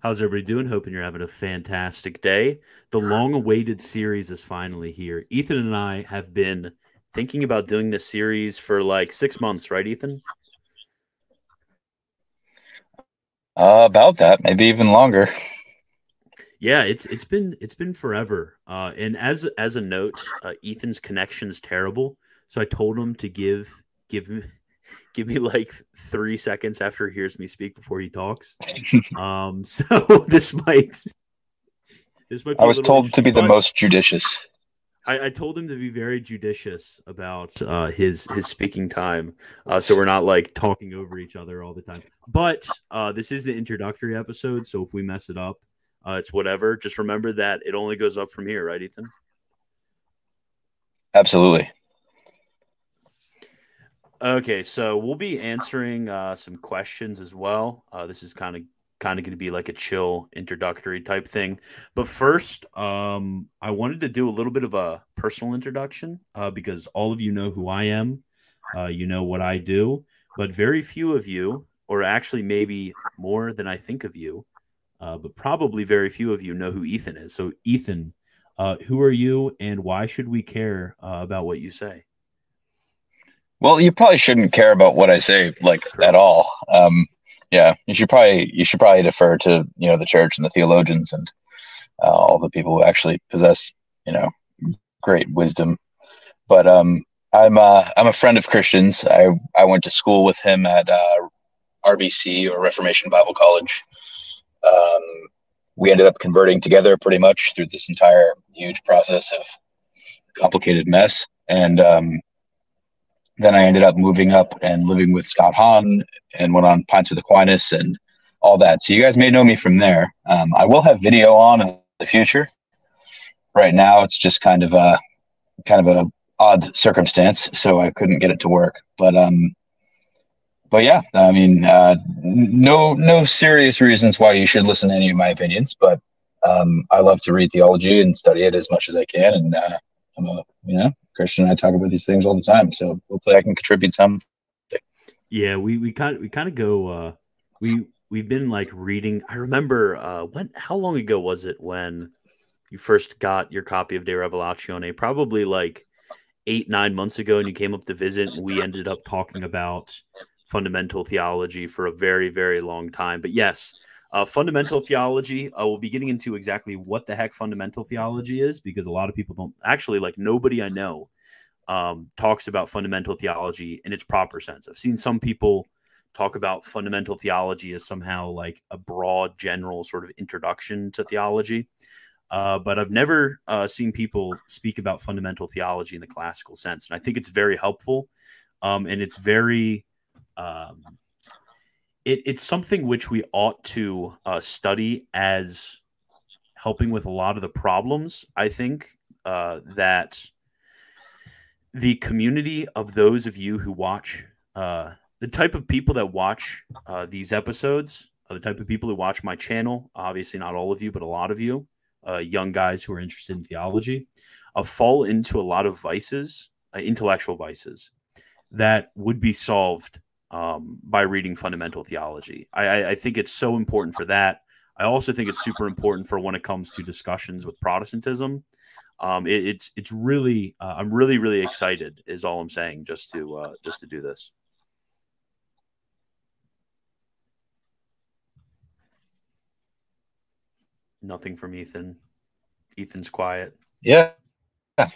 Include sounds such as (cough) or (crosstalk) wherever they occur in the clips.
How's everybody doing? Hoping you're having a fantastic day. The long awaited series is finally here. Ethan and I have been thinking about doing this series for like six months, right, Ethan? Uh, about that, maybe even longer. Yeah, it's it's been it's been forever. Uh, and as as a note, uh, Ethan's connection's terrible, so I told him to give give me (laughs) give me like three seconds after he hears me speak before he talks. (laughs) um, (laughs) so this might this might. I was told to be the most judicious. I, I, told him to be very judicious about uh, his his speaking time, uh, so we're not like talking over each other all the time. But uh, this is the introductory episode, so if we mess it up, uh, it's whatever. Just remember that it only goes up from here, right, Ethan? Absolutely. Okay, so we'll be answering uh, some questions as well. Uh, this is kind of kind of going to be like a chill introductory type thing. But first, um, I wanted to do a little bit of a personal introduction uh, because all of you know who I am. Uh, you know what I do, but very few of you, or actually maybe more than I think of you, uh, but probably very few of you know who Ethan is. So, Ethan, uh, who are you, and why should we care about what you say? Well, you probably shouldn't care about what I say like at all. Um, yeah, you should probably you should probably defer to you know the church and the theologians and uh, all the people who actually possess you know great wisdom. But um, I'm uh, I'm a friend of Christian's. I I went to school with him at uh, RBC or Reformation Bible College. Um, we ended up converting together pretty much through this entire huge process of complicated mess. And um, then I ended up moving up and living with Scott Hahn and went on Pints with Aquinas and all that. So you guys may know me from there. Um, I will have video on in the future. Right now, it's just kind of a kind of a odd circumstance, so I couldn't get it to work. But um, but yeah, I mean, uh, no no serious reasons why you should listen to any of my opinions, but um, I love to read theology and study it as much as I can, and uh, I'm a you know Christian and I talk about these things all the time. So hopefully I can contribute something. Yeah, we we kind of we kind of go uh we we've been like reading I remember uh when how long ago was it when you first got your copy of De Revelatione? Probably like eight, nine months ago, and you came up to visit, and we ended up talking about fundamental theology for a very, very long time. But yes, uh, fundamental theology, uh, we'll be getting into exactly what the heck fundamental theology is because a lot of people don't actually, like, nobody I know um, talks about fundamental theology in its proper sense. I've seen some people talk about fundamental theology as somehow like a broad, general sort of introduction to theology. Uh, but I've never uh, seen people speak about fundamental theology in the classical sense. And I think it's very helpful. Um, and it's very, um, it, it's something which we ought to uh, study as helping with a lot of the problems. I think uh, that the community of those of you who watch, uh, the type of people that watch uh, these episodes, are the type of people who watch my channel. Obviously, not all of you, but a lot of you, uh, young guys who are interested in theology, uh, fall into a lot of vices, intellectual vices, that would be solved um, by reading fundamental theology. I, I, think it's so important for that. I also think it's super important for when it comes to discussions with Protestantism. Um, it, it's it's really uh, I'm really really excited is all I'm saying just to uh, just to do this. Nothing from Ethan. Ethan's quiet. Yeah. Yeah,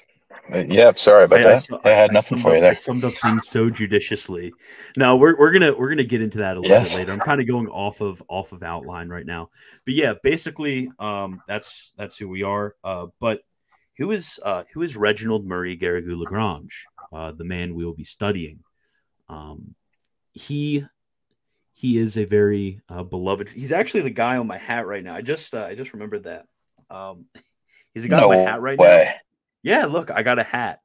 sorry about I, that. I, I had I nothing for you there. I summed up things so judiciously. No, we're, we're gonna we're gonna get into that a little yes. bit later. I'm kind of going off of off of outline right now, but yeah, basically, um, that's that's who we are. Uh, but who is uh, who is Reginald Marie Garrigou Lagrange, uh, the man we will be studying? Um, he he is a very uh, beloved. He's actually the guy on my hat right now. I just uh, I just remembered that. Um, (laughs) he's a guy no on my hat right way. now. Yeah, look, I got a hat.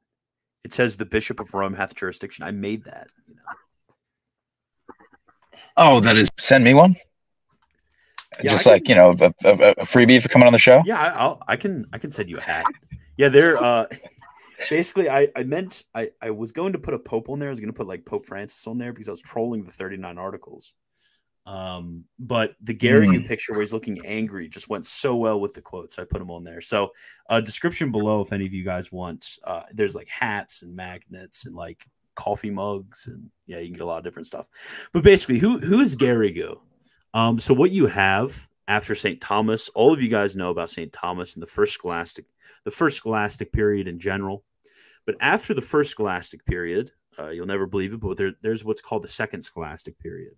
It says the Bishop of Rome hath jurisdiction. I made that. You know. Oh, that is. Send me one. Yeah, Just like you know, a, a, a, freebie for coming on the show. Yeah, I'll, I can. I can send you a hat. Yeah, they're uh, (laughs) basically. I I meant I I was going to put a Pope on there. I was going to put like Pope Francis on there because I was trolling the thirty nine articles. Um, but the Garrigou Mm. picture where he's looking angry just went so well with the quotes. I put them on there. So, uh, description below if any of you guys want. Uh, there's like hats and magnets and like coffee mugs and yeah, you can get a lot of different stuff. But basically, who who is Garrigou? Um, so what you have after St. Thomas, all of you guys know about St. Thomas and the first scholastic, the first scholastic period in general. But after the first scholastic period, uh, you'll never believe it, but there, there's what's called the second scholastic period.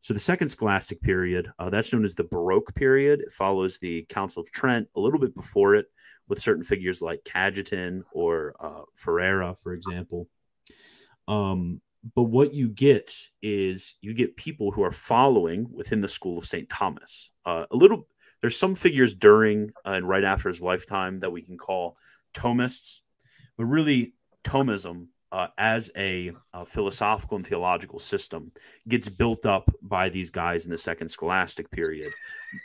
So the second scholastic period, uh, that's known as the Baroque period. It follows the Council of Trent a little bit before it, with certain figures like Cajetan or uh, Ferrara, for example. Um, but what you get is you get people who are following within the school of St. Thomas. Uh, a little, there's some figures during uh, and right after his lifetime that we can call Thomists, but really Thomism uh, as a, a philosophical and theological system gets built up by these guys in the second scholastic period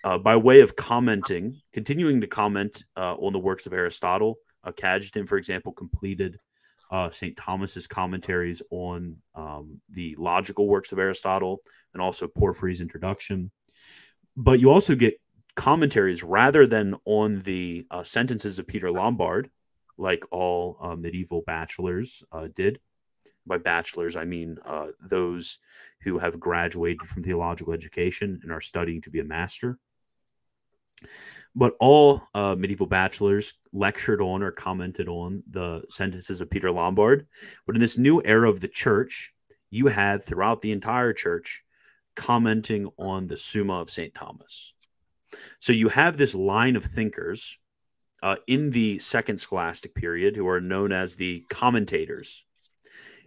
uh, by way of commenting, continuing to comment uh, on the works of Aristotle. Uh, Cajetan, for example, completed uh, St. Thomas's commentaries on um, the logical works of Aristotle and also Porphyry's introduction. But you also get commentaries rather than on the uh, sentences of Peter Lombard, like all uh, medieval bachelors uh, did. By bachelors, I mean uh, those who have graduated from theological education and are studying to be a master. But all uh, medieval bachelors lectured on or commented on the sentences of Peter Lombard. But in this new era of the church, you had throughout the entire church commenting on the Summa of St. Thomas. So you have this line of thinkers uh, in the second scholastic period who are known as the commentators.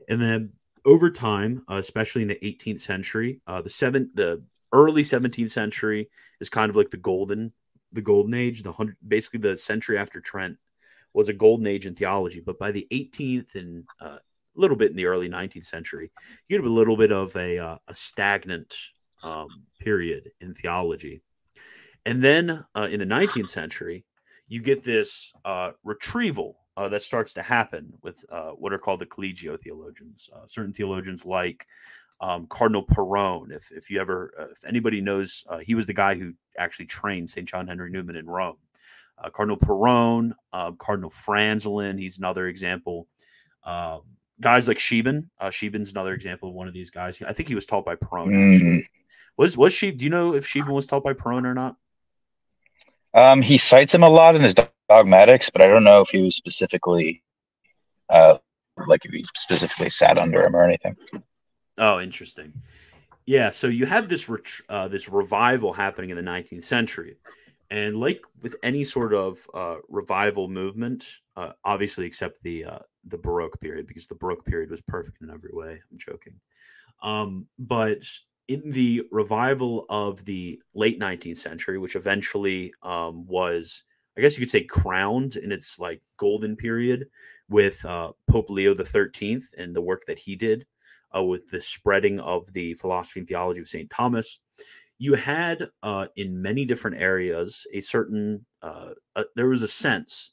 And then over time, uh, especially in the 18th century, uh, the seven, the early 17th century is kind of like the golden, the golden age. The hundred, basically the century after Trent was a golden age in theology. But by the 18th and uh, a little bit in the early 19th century, you get a little bit of a, uh, a stagnant um, period in theology. And then uh, in the 19th century, you get this uh, retrieval uh, that starts to happen with uh, what are called the collegio theologians. Uh, certain theologians like um, Cardinal Perrone. If, if you ever, uh, if anybody knows, uh, he was the guy who actually trained St. John Henry Newman in Rome. Uh, Cardinal Perrone, Cardinal Franzelin, he's another example. Um, guys like Scheeben, uh, Scheeben's another example of one of these guys. I think he was taught by Perrone. Mm. Was was she? Do you know if Scheeben was taught by Perrone or not? Um, he cites him a lot in his dogmatics, but I don't know if he was specifically, uh, like if he specifically sat under him or anything. Oh, interesting. Yeah, so you have this uh, this revival happening in the 19th century, and like with any sort of uh, revival movement, uh, obviously except the uh, the Baroque period, because the Baroque period was perfect in every way. I'm joking, um, but in the revival of the late 19th century, which eventually um, was, I guess you could say, crowned in its like golden period with uh, Pope Leo the Thirteenth and the work that he did uh, with the spreading of the philosophy and theology of St. Thomas. You had uh, in many different areas a certain, uh, uh, there was a sense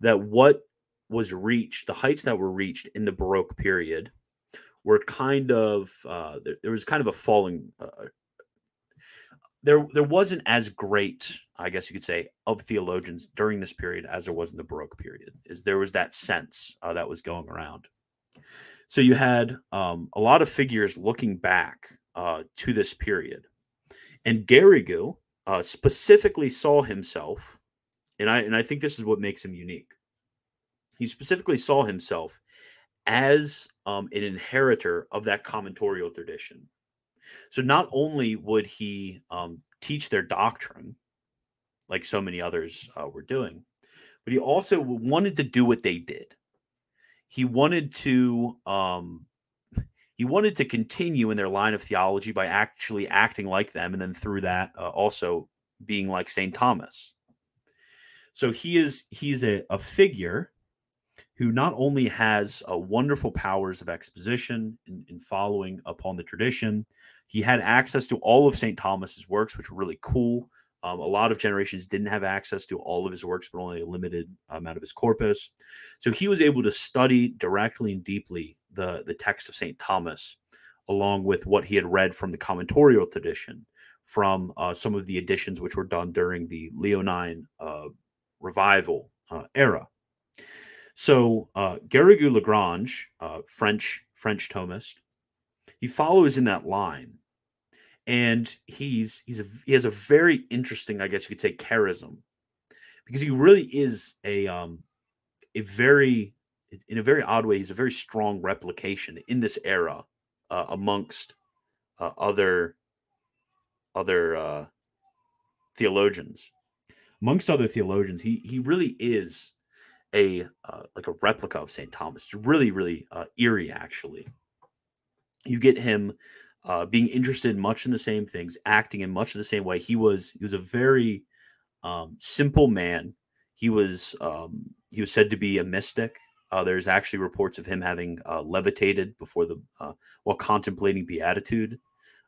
that what was reached, the heights that were reached in the Baroque period, were kind of uh, there, there was kind of a falling. Uh, there, there wasn't as great, I guess you could say, of theologians during this period as there was in the Baroque period. Is there was that sense uh, that was going around. So you had um, a lot of figures looking back uh, to this period, and Garrigou uh, specifically saw himself, and I and I think this is what makes him unique. He specifically saw himself as um, an inheritor of that commentorial tradition. So not only would he um, teach their doctrine, like so many others uh, were doing, but he also wanted to do what they did. He wanted to um, he wanted to continue in their line of theology by actually acting like them, and then through that uh, also being like Saint Thomas. So he is he's a, a figure who not only has uh, wonderful powers of exposition in, in, following upon the tradition, he had access to all of St. Thomas's works, which were really cool. Um, a lot of generations didn't have access to all of his works, but only a limited amount of his corpus. So he was able to study directly and deeply the, the text of St. Thomas, along with what he had read from the commentorial tradition. from uh, some of the additions which were done during the Leonine uh, revival uh, era. So uh, Garrigou Lagrange, uh, French French Thomist, he follows in that line, and he's he's a, he has a very interesting, I guess you could say, charism, because he really is a um, a very in a very odd way, he's a very strong replication in this era uh, amongst uh, other other uh, theologians. Amongst other theologians, he he really is a uh, like a replica of Saint Thomas. It's really really uh, eerie, actually. You get him uh, being interested in much in the same things, acting in much of the same way. He was he was a very um, simple man. He was um, he was said to be a mystic. Uh, there's actually reports of him having uh, levitated before the uh, while contemplating beatitude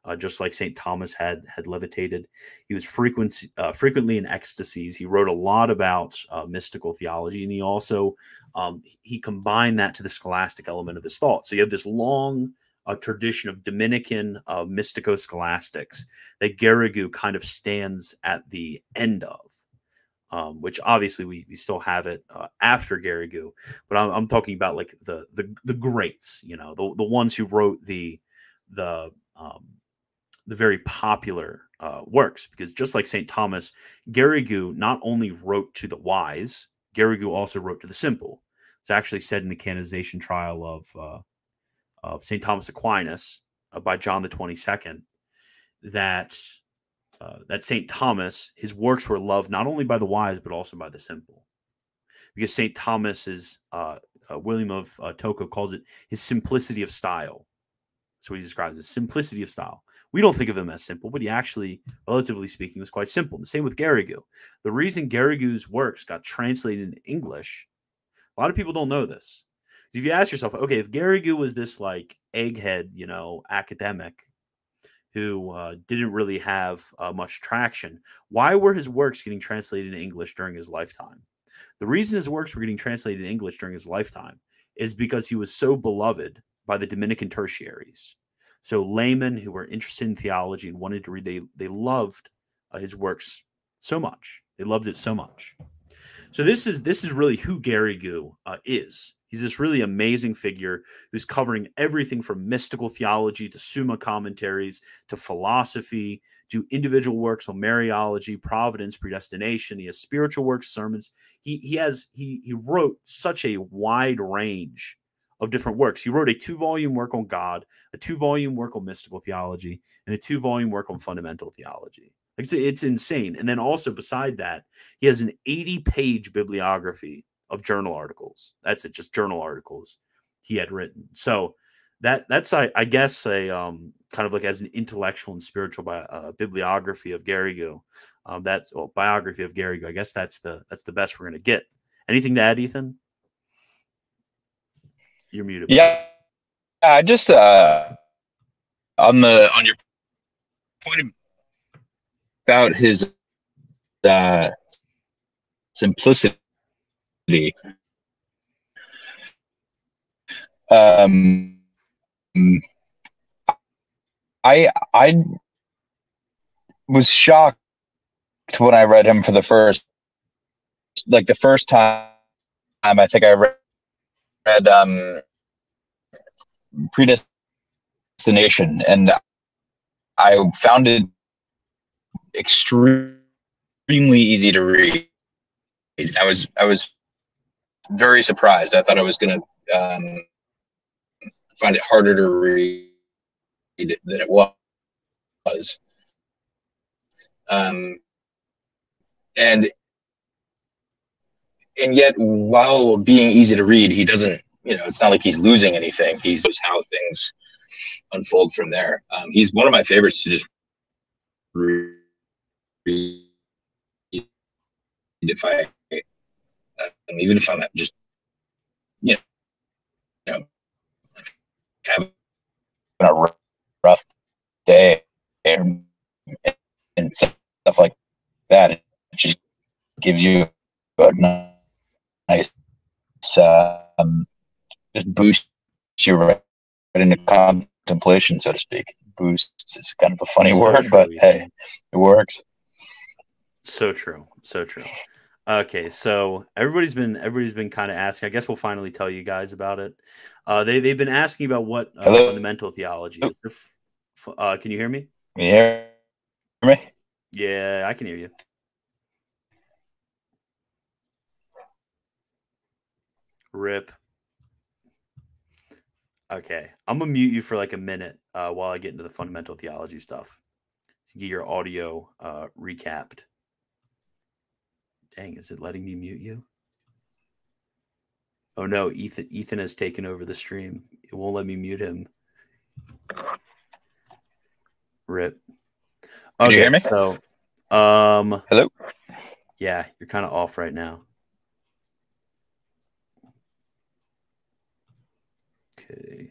uh, just like St. Thomas had had levitated. He was frequent, uh, frequently in ecstasies. He wrote a lot about uh, mystical theology, and he also um, he combined that to the scholastic element of his thought. So you have this long uh, tradition of Dominican uh, mystico-scholastics that Garrigou kind of stands at the end of. Um, which obviously we, we still have it uh, after Garrigou, but I'm, I'm, talking about like the the the greats, you know, the the ones who wrote the the um, the very popular uh, works because just like St. Thomas, Garrigou not only wrote to the wise, Garrigou also wrote to the simple. It's actually said in the canonization trial of uh, of St. Thomas Aquinas uh, by John the Twenty Second that uh, that St. Thomas his works were loved not only by the wise but also by the simple, because St. Thomas is uh, uh, William of Tocco calls it his simplicity of style. What he describes as simplicity of style. We don't think of him as simple, but he actually, relatively speaking, was quite simple. the same with Garrigou. The reason Garrigou's works got translated into English, a lot of people don't know this. If you ask yourself, okay, if Garrigou was this like egghead, you know, academic who uh, didn't really have uh, much traction, why were his works getting translated in English during his lifetime? The reason his works were getting translated in English during his lifetime is because he was so beloved by the Dominican tertiaries. So laymen who were interested in theology and wanted to read, they they loved uh, his works so much. They loved it so much. So this is this is really who Garrigou uh, is. He's this really amazing figure who's covering everything from mystical theology to Summa commentaries to philosophy to individual works on Mariology, providence, predestination. He has spiritual works, sermons. He he has he he wrote such a wide range of different works. He wrote a two volume work on God, a two volume work on mystical theology, and a two volume work on fundamental theology. It's, it's insane. And then also beside that, he has an 80 page bibliography of journal articles. That's it, just journal articles he had written. So that that's I, I guess a um, kind of like as an intellectual and spiritual bi- uh, bibliography of Garrigou. Um, that's well, biography of Garrigou. I guess that's the that's the best we're gonna get. Anything to add, Ethan? You're muted. Yeah, I just uh, on the on your point about his uh, simplicity. Um, I I was shocked when I read him for the first, like the first time. I think I read read um, Predestination, and I found it extremely easy to read. I was I was very surprised. I thought I was going to um, find it harder to read than it was. Um, and and yet while being easy to read he doesn't you know it's not like he's losing anything. He's just how things unfold from there. Um, he's one of my favorites to just read if i um, even if i'm just you know, having a rough day and, and stuff like that it just gives you a nice um, just boost you right into contemplation, so to speak. boosts is kind of a funny So word, true, but yeah. hey, it works. So true. So true. Okay, so everybody's been everybody's been kind of asking. I guess we'll finally tell you guys about it. Uh, they they've been asking about what uh, fundamental theology is. They're f- f- Uh, can you hear me? Can you hear me? Yeah, I can hear you. Rip. Okay, I'm gonna mute you for like a minute uh, while I get into the fundamental theology stuff to get your audio uh, recapped. Dang, is it letting me mute you? Oh no, Ethan Ethan has taken over the stream. It won't let me mute him. Rip. Could you hear me? So, um, Hello? yeah, you're kind of off right now. Okay.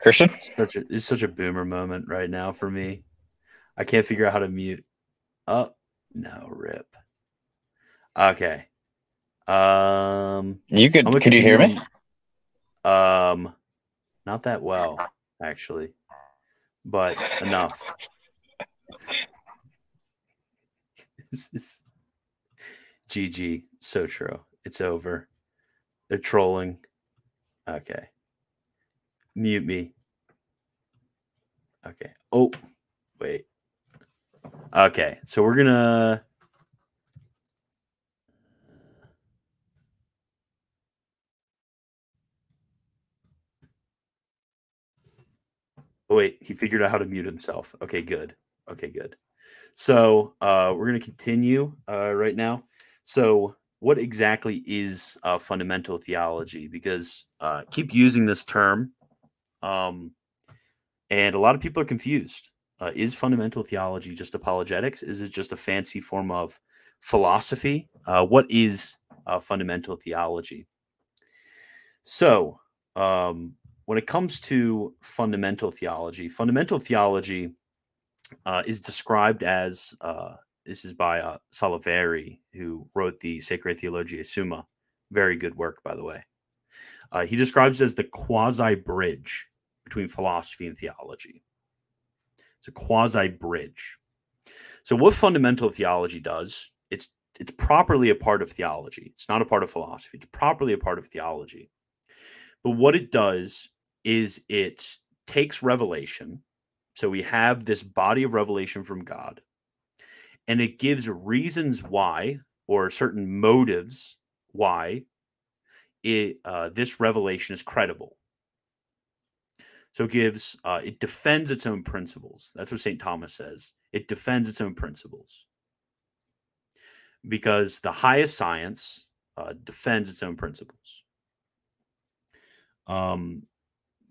Christian? It's such a it's such a boomer moment right now for me. I can't figure out how to mute. Oh no, rip. Okay. Um You could could you hear me? Um not that well, actually. But enough. (laughs) This is- GG. So true. It's over. They're trolling. Okay. Mute me. Okay. Oh, wait. Okay. So we're going to. Oh, wait. He figured out how to mute himself. Okay, good. Okay, good. So uh, we're going to continue uh, right now. So, what exactly is uh, fundamental theology? Because uh, keep using this term, um, and a lot of people are confused. Uh, is fundamental theology just apologetics? Is it just a fancy form of philosophy? Uh, what is uh, fundamental theology? So, um, when it comes to fundamental theology, fundamental theology uh, is described as this is by uh, Salaverri, who wrote the Sacra Theologia Summa. Very good work, by the way. Uh, he describes as the quasi bridge between philosophy and theology. It's a quasi bridge. So, what fundamental theology does, it's it's properly a part of theology. It's not a part of philosophy. It's properly a part of theology. But what it does is it takes revelation. So we have this body of revelation from God, and it gives reasons why, or certain motives why, it uh, this revelation is credible. So it gives uh, it defends its own principles. That's what Saint Thomas says. It defends its own principles because the highest science uh, defends its own principles. Um,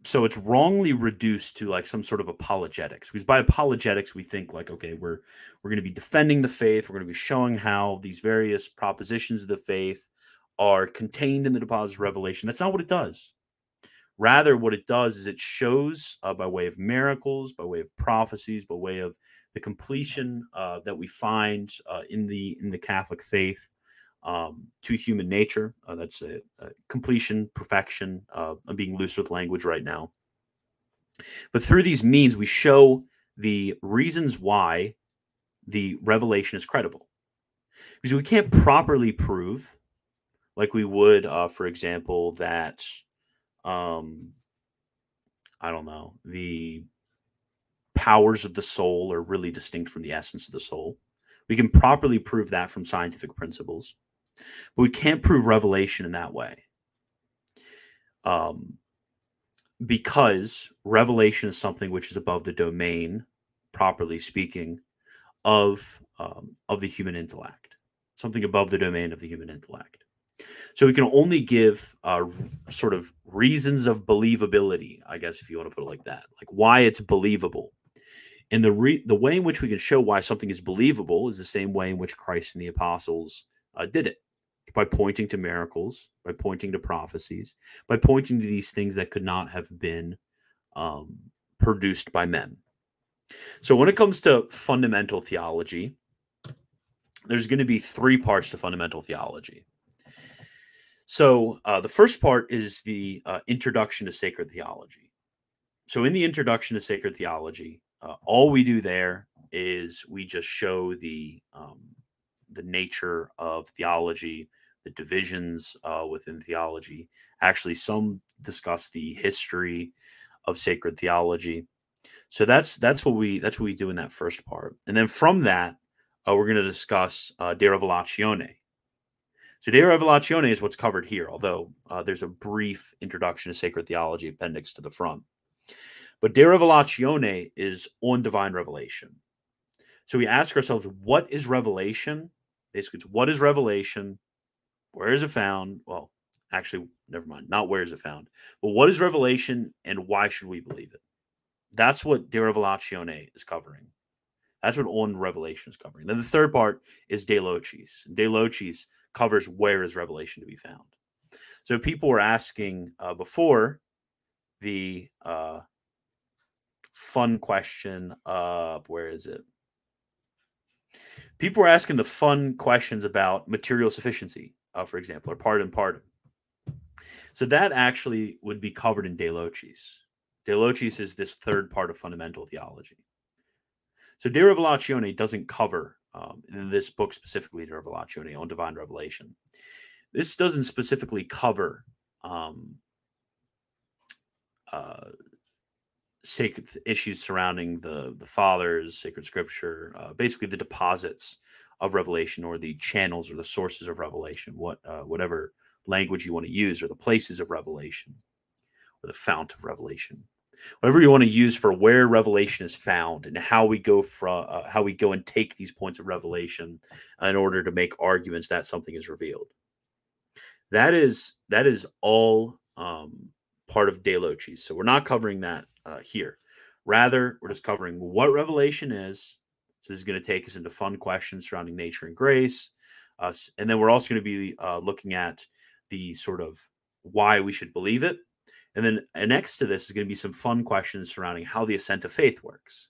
so it's wrongly reduced to like some sort of apologetics because by apologetics we think like okay we're we're going to be defending the faith we're going to be showing how these various propositions of the faith are contained in the deposit of revelation. That's not what it does. Rather what it does is it shows uh, by way of miracles by way of prophecies by way of the completion uh, that we find uh, in the in the catholic faith um, to human nature. Uh, that's a, a completion, perfection. Uh, I'm being loose with language right now. But through these means, we show the reasons why the revelation is credible. Because we can't properly prove, like we would, uh, for example, that, um, I don't know, the powers of the soul are really distinct from the essence of the soul. We can properly prove that from scientific principles but we can't prove revelation in that way. Um, because revelation is something which is above the domain properly speaking of um, of the human intellect something above the domain of the human intellect. So we can only give uh, sort of reasons of believability i guess if you want to put it like that like why it's believable. And the the way in which we can show why something is believable is the same way in which christ and the apostles uh, did it by pointing to miracles, by pointing to prophecies, by pointing to these things that could not have been um, produced by men. So, when it comes to fundamental theology, there's going to be three parts to fundamental theology. So uh, the first part is the uh, introduction to sacred theology. So in the introduction to sacred theology, uh, all we do there is we just show the um, the nature of theology, the divisions uh, within theology. Actually, some discuss the history of sacred theology. So that's that's what we that's what we do in that first part, and then from that, uh, we're going to discuss uh, De Revelatione, so De Revelatione is what's covered here, although uh, there's a brief introduction to sacred theology appendix to the front. But De Revelatione is on divine revelation. So we ask ourselves, what is revelation? Basically, it's what is revelation? Where is it found? Well, actually, never mind, not where is it found, but what is revelation and why should we believe it? That's what De Revelatione is covering. That's what on revelation is covering. Then the third part is De Locis. De Locis covers where is revelation to be found. So people were asking uh, before the uh, fun question of where is it? People were asking the fun questions about material sufficiency, uh, for example, or pardon, pardon. So that actually would be covered in De Locis. De Locis is this third part of fundamental theology. So De Revelatione doesn't cover um, in this book specifically, De Revelatione on divine revelation. This doesn't specifically cover um, uh, sacred issues surrounding the the fathers, sacred scripture, uh, basically the deposits of revelation or the channels or the sources of revelation, what uh, whatever language you want to use, or the places of revelation, or the fount of revelation whatever you want to use for where revelation is found and how we go from uh, how we go and take these points of revelation in order to make arguments that something is revealed that is that is all um, part of De Locis. So we're not covering that uh, here. Rather, we're just covering what revelation is. So this is going to take us into fun questions surrounding nature and grace, uh, and then we're also going to be uh, looking at the sort of why we should believe it and then next to this is going to be some fun questions surrounding how the ascent of faith works.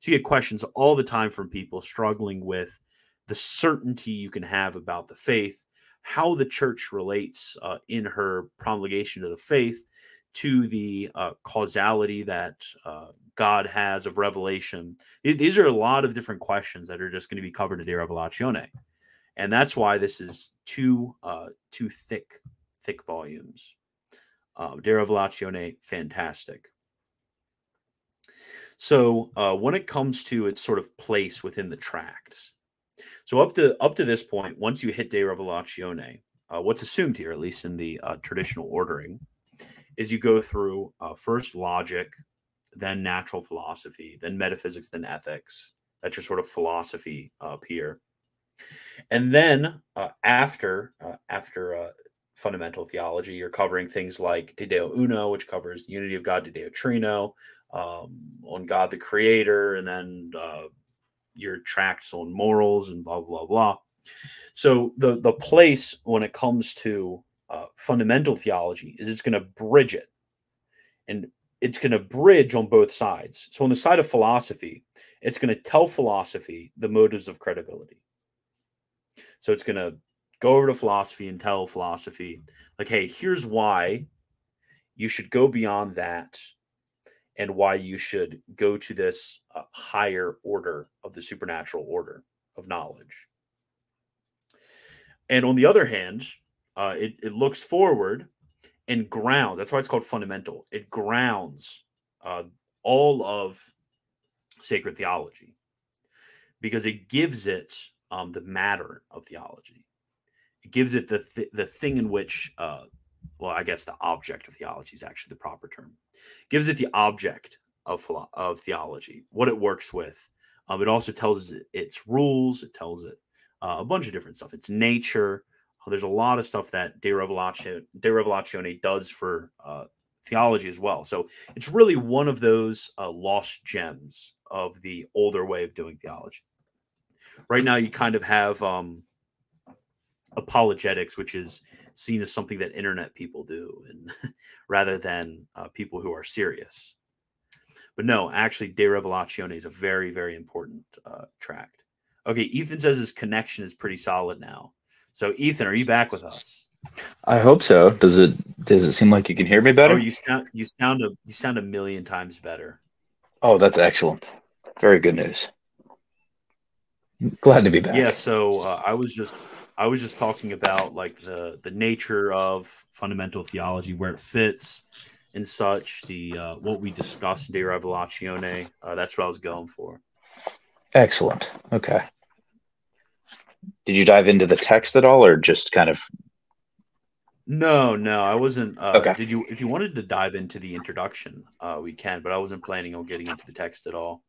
So you get questions all the time from people struggling with the certainty you can have about the faith, how the church relates uh, in her promulgation of the faith to the uh, causality that uh, God has of revelation. These are a lot of different questions that are just going to be covered in De Revelatione. And that's why this is two uh, two thick, thick volumes. Uh, De Revelatione, fantastic. So uh, when it comes to its sort of place within the tracts, so up to up to this point, once you hit De Revelatione, uh, what's assumed here, at least in the uh, traditional ordering, is you go through uh, first logic, then natural philosophy, then metaphysics, then ethics. That's your sort of philosophy up here. And then uh, after uh, after uh, fundamental theology. You're covering things like De Deo Uno, which covers unity of God, De Deo Trino, um, on God the Creator, and then uh, your tracts on morals and blah blah blah. So the the place when it comes to uh, fundamental theology is it's going to bridge it, and it's going to bridge on both sides. So on the side of philosophy, it's going to tell philosophy the motives of credibility. So it's going to go over to philosophy and tell philosophy, like, hey, here's why you should go beyond that and why you should go to this uh, higher order of the supernatural order of knowledge. And on the other hand, uh, it, it looks forward and grounds. That's why it's called fundamental. It grounds uh, all of sacred theology because it gives it um, the matter of theology it gives it the th- the thing in which uh, well i guess the object of theology is actually the proper term gives it the object of of theology what it works with um, it also tells it its rules it tells it uh, a bunch of different stuff its nature there's a lot of stuff that de revelatione, de revelatione does for uh, theology as well so it's really one of those uh, lost gems of the older way of doing theology right now you kind of have um, apologetics, which is seen as something that internet people do, and (laughs) rather than uh, people who are serious. But no, actually, De Revelatione is a very, very important uh, tract. Okay, Ethan says his connection is pretty solid now. So, Ethan, are you back with us? I hope so. Does it does it seem like you can hear me better? Oh, you sound you sound a you sound a million times better. Oh, that's excellent. Very good news. Glad to be back. Yeah, so uh, I was just I was just talking about like the the nature of fundamental theology, where it fits and such. The uh, what we discussed in De Revelatione. Uh, that's what I was going for. Excellent. Okay. Did you dive into the text at all, or just kind of no, no, I wasn't. Uh, Okay. Did you? If you wanted to dive into the introduction, uh, we can. But I wasn't planning on getting into the text at all.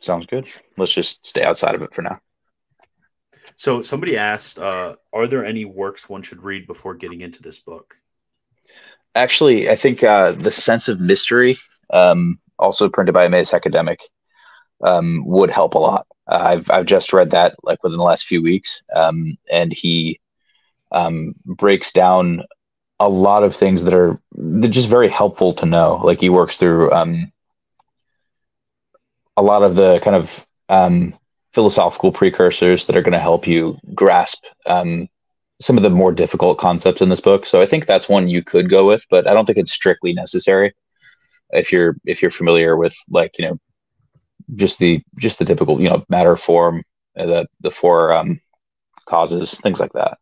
sounds good? Let's just stay outside of it for now. So somebody asked, uh, "Are there any works one should read before getting into this book?" Actually, I think uh, the sense of mystery, um, also printed by Emmaus Academic, um, would help a lot. Uh, I've I've just read that like within the last few weeks, um, and he um, breaks down a lot of things that are just very helpful to know. Like he works through um, a lot of the kind of um, philosophical precursors that are going to help you grasp um, some of the more difficult concepts in this book. So I think that's one you could go with, but I don't think it's strictly necessary if you're if you're familiar with like you know just the just the typical you know matter form uh, the the four um, causes things like that.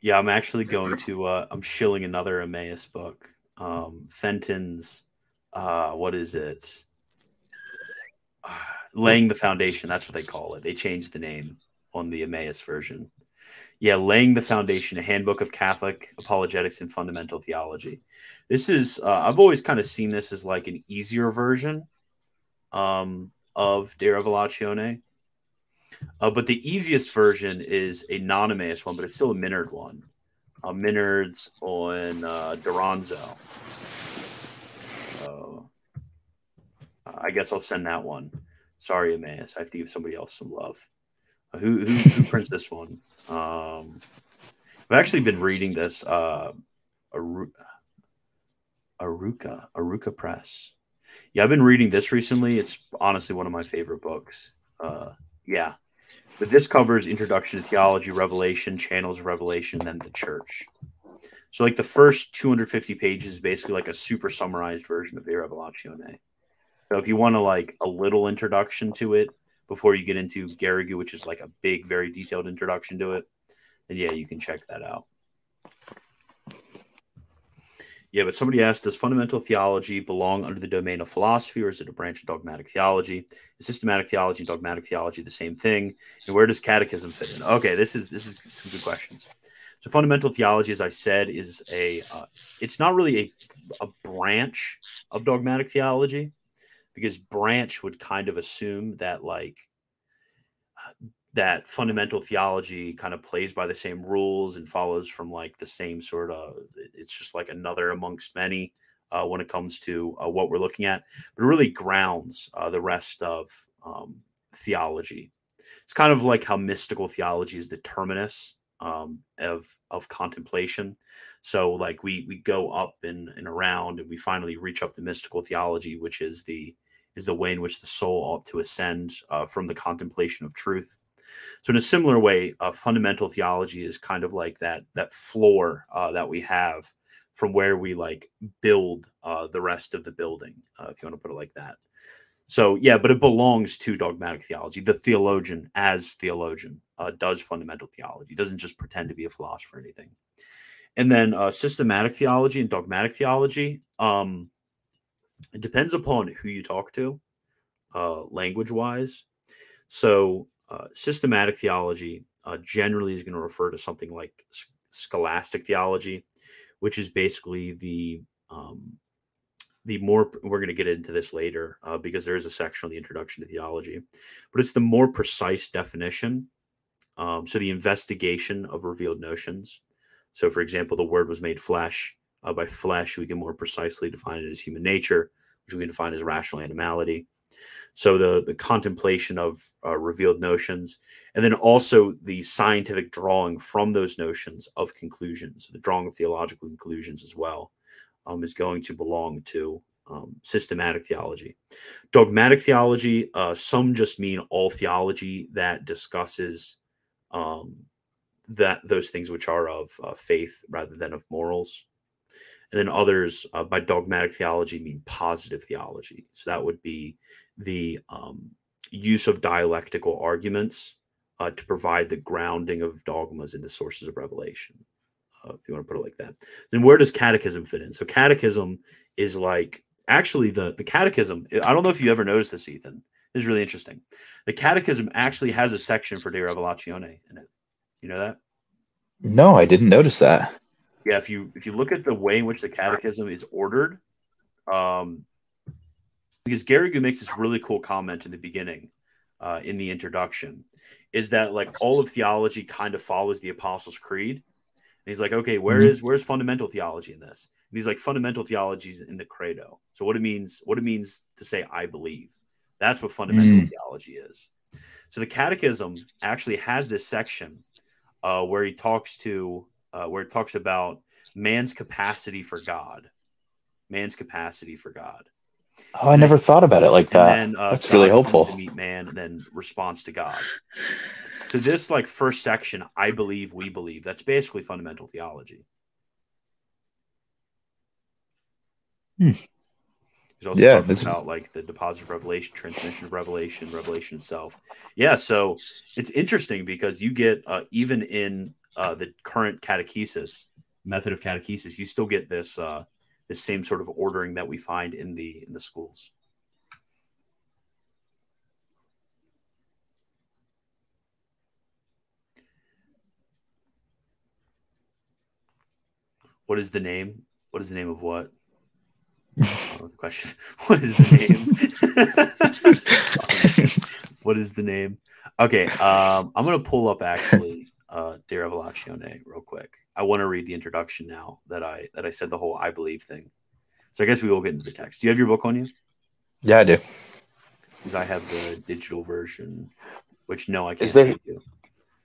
Yeah, I'm actually going to. Uh, I'm shilling another Emmaus book. Um, Fenton's. Uh, what is it? (sighs) Laying the foundation. That's what they call it. They changed the name on the Emmaus version. Yeah, laying the foundation. A handbook of Catholic apologetics and fundamental theology. This is. Uh, I've always kind of seen this as like an easier version um, of De Revelatione. Uh, but the easiest version is a non-Emmaus one, but it's still a Minard one. Uh, Minard's on uh, Duranzo. Uh, I guess I'll send that one. Sorry, Emmaus. I have to give somebody else some love. Uh, who, who, who (laughs) prints this one? Um, I've actually been reading this. Uh, Aru- Aruka, Arouca Press. Yeah, I've been reading this recently. It's honestly one of my favorite books. Uh, yeah. But this covers introduction to theology, revelation, channels of revelation, then the church. So, like the first 250 pages is basically like a super summarized version of the Revelatione. So, if you want to like a little introduction to it before you get into Garrigou, which is like a big, very detailed introduction to it, then yeah, you can check that out. Yeah, but somebody asked, does fundamental theology belong under the domain of philosophy, or is it a branch of dogmatic theology? Is systematic theology and dogmatic theology the same thing? And where does catechism fit in? Okay, this is this is some good questions. So fundamental theology, as I said, is a uh, it's not really a a branch of dogmatic theology because branch would kind of assume that like that fundamental theology kind of plays by the same rules and follows from like the same sort of it's just like another amongst many uh, when it comes to uh, what we're looking at but really grounds uh, the rest of um, theology. It's kind of like how mystical theology is the terminus um, of of contemplation. So like we we go up and, and around and we finally reach up to mystical theology which is the is the way in which the soul ought to ascend uh, from the contemplation of truth so in a similar way, uh, fundamental theology is kind of like that that floor uh, that we have from where we like build uh, the rest of the building, uh, if you want to put it like that. So yeah, but it belongs to dogmatic theology. The theologian, as theologian, uh, does fundamental theology. Doesn't just pretend to be a philosopher or anything. And then uh, systematic theology and dogmatic theology. Um, it depends upon who you talk to, language wise. So uh, systematic theology uh, generally is going to refer to something like scholastic theology, which is basically the um, the more we're going to get into this later uh, because there is a section on the introduction to theology, but it's the more precise definition. Um, so the investigation of revealed notions. So, for example, the word was made flesh. Uh, by flesh, we can more precisely define it as human nature, which we can define as rational animality. So the the contemplation of uh, revealed notions, and then also the scientific drawing from those notions of conclusions, the drawing of theological conclusions as well, um, is going to belong to um, systematic theology. Dogmatic theology, uh, some just mean all theology that discusses um, that those things which are of uh, faith rather than of morals. And then others uh, by dogmatic theology mean positive theology. So that would be the um, use of dialectical arguments uh, to provide the grounding of dogmas in the sources of revelation, uh, if you want to put it like that. Then where does catechism fit in? So catechism is like actually the the catechism. I don't know if you ever noticed this, Ethan. This is really interesting. The catechism actually has a section for De Revelatione in it. You know that? No, I didn't notice that. Yeah, if you if you look at the way in which the catechism is ordered, um, because Garrigou makes this really cool comment in the beginning, uh, in the introduction, is that like all of theology kind of follows the Apostles' Creed. And he's like, okay, where mm-hmm. is where's fundamental theology in this? And he's like, fundamental theology is in the credo. So what it means, what it means to say I believe. That's what fundamental mm. theology is. So the Catechism actually has this section uh, where he talks to uh, where it talks about man's capacity for God, man's capacity for God. Oh, I never thought about it like that. Then, uh, That's God really helpful. To meet man, and then response to God. So this like first section, I believe, we believe. That's basically fundamental theology. Hmm. Yeah, talking about like the deposit of revelation, transmission of revelation, revelation itself. Yeah, so it's interesting because you get uh, even in uh, the current catechesis method of catechesis, you still get this uh, this same sort of ordering that we find in the in the schools. What is the name? What is the name of what? oh, question. (laughs) What is the name? (laughs) what is the name? Okay, um, I'm gonna pull up actually uh, De Revelatione real quick. I want to read the introduction now that I that I said the whole I believe thing. So I guess we will get into the text. Do you have your book on you? Yeah, I do. Because I have the digital version, which no, I can't. Is there,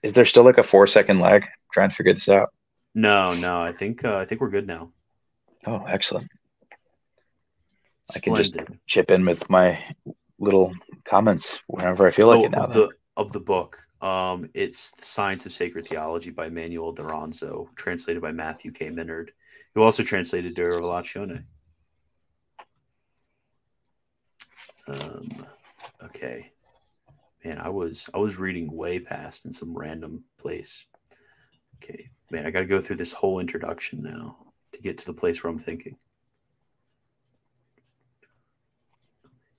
is there still like a four second lag? I'm trying to figure this out. No, no. I think uh, I think we're good now. Oh, excellent. I can just chip in with my little comments whenever I feel like oh, it now. Of the, of the book, um, it's The Science of Sacred Theology by Manuel Doronzo, translated by Matthew K. Minerd, who also translated De Revelatione. Um, okay, man, I was I was reading way past in some random place. Okay, man, I got to go through this whole introduction now to get to the place where I'm thinking.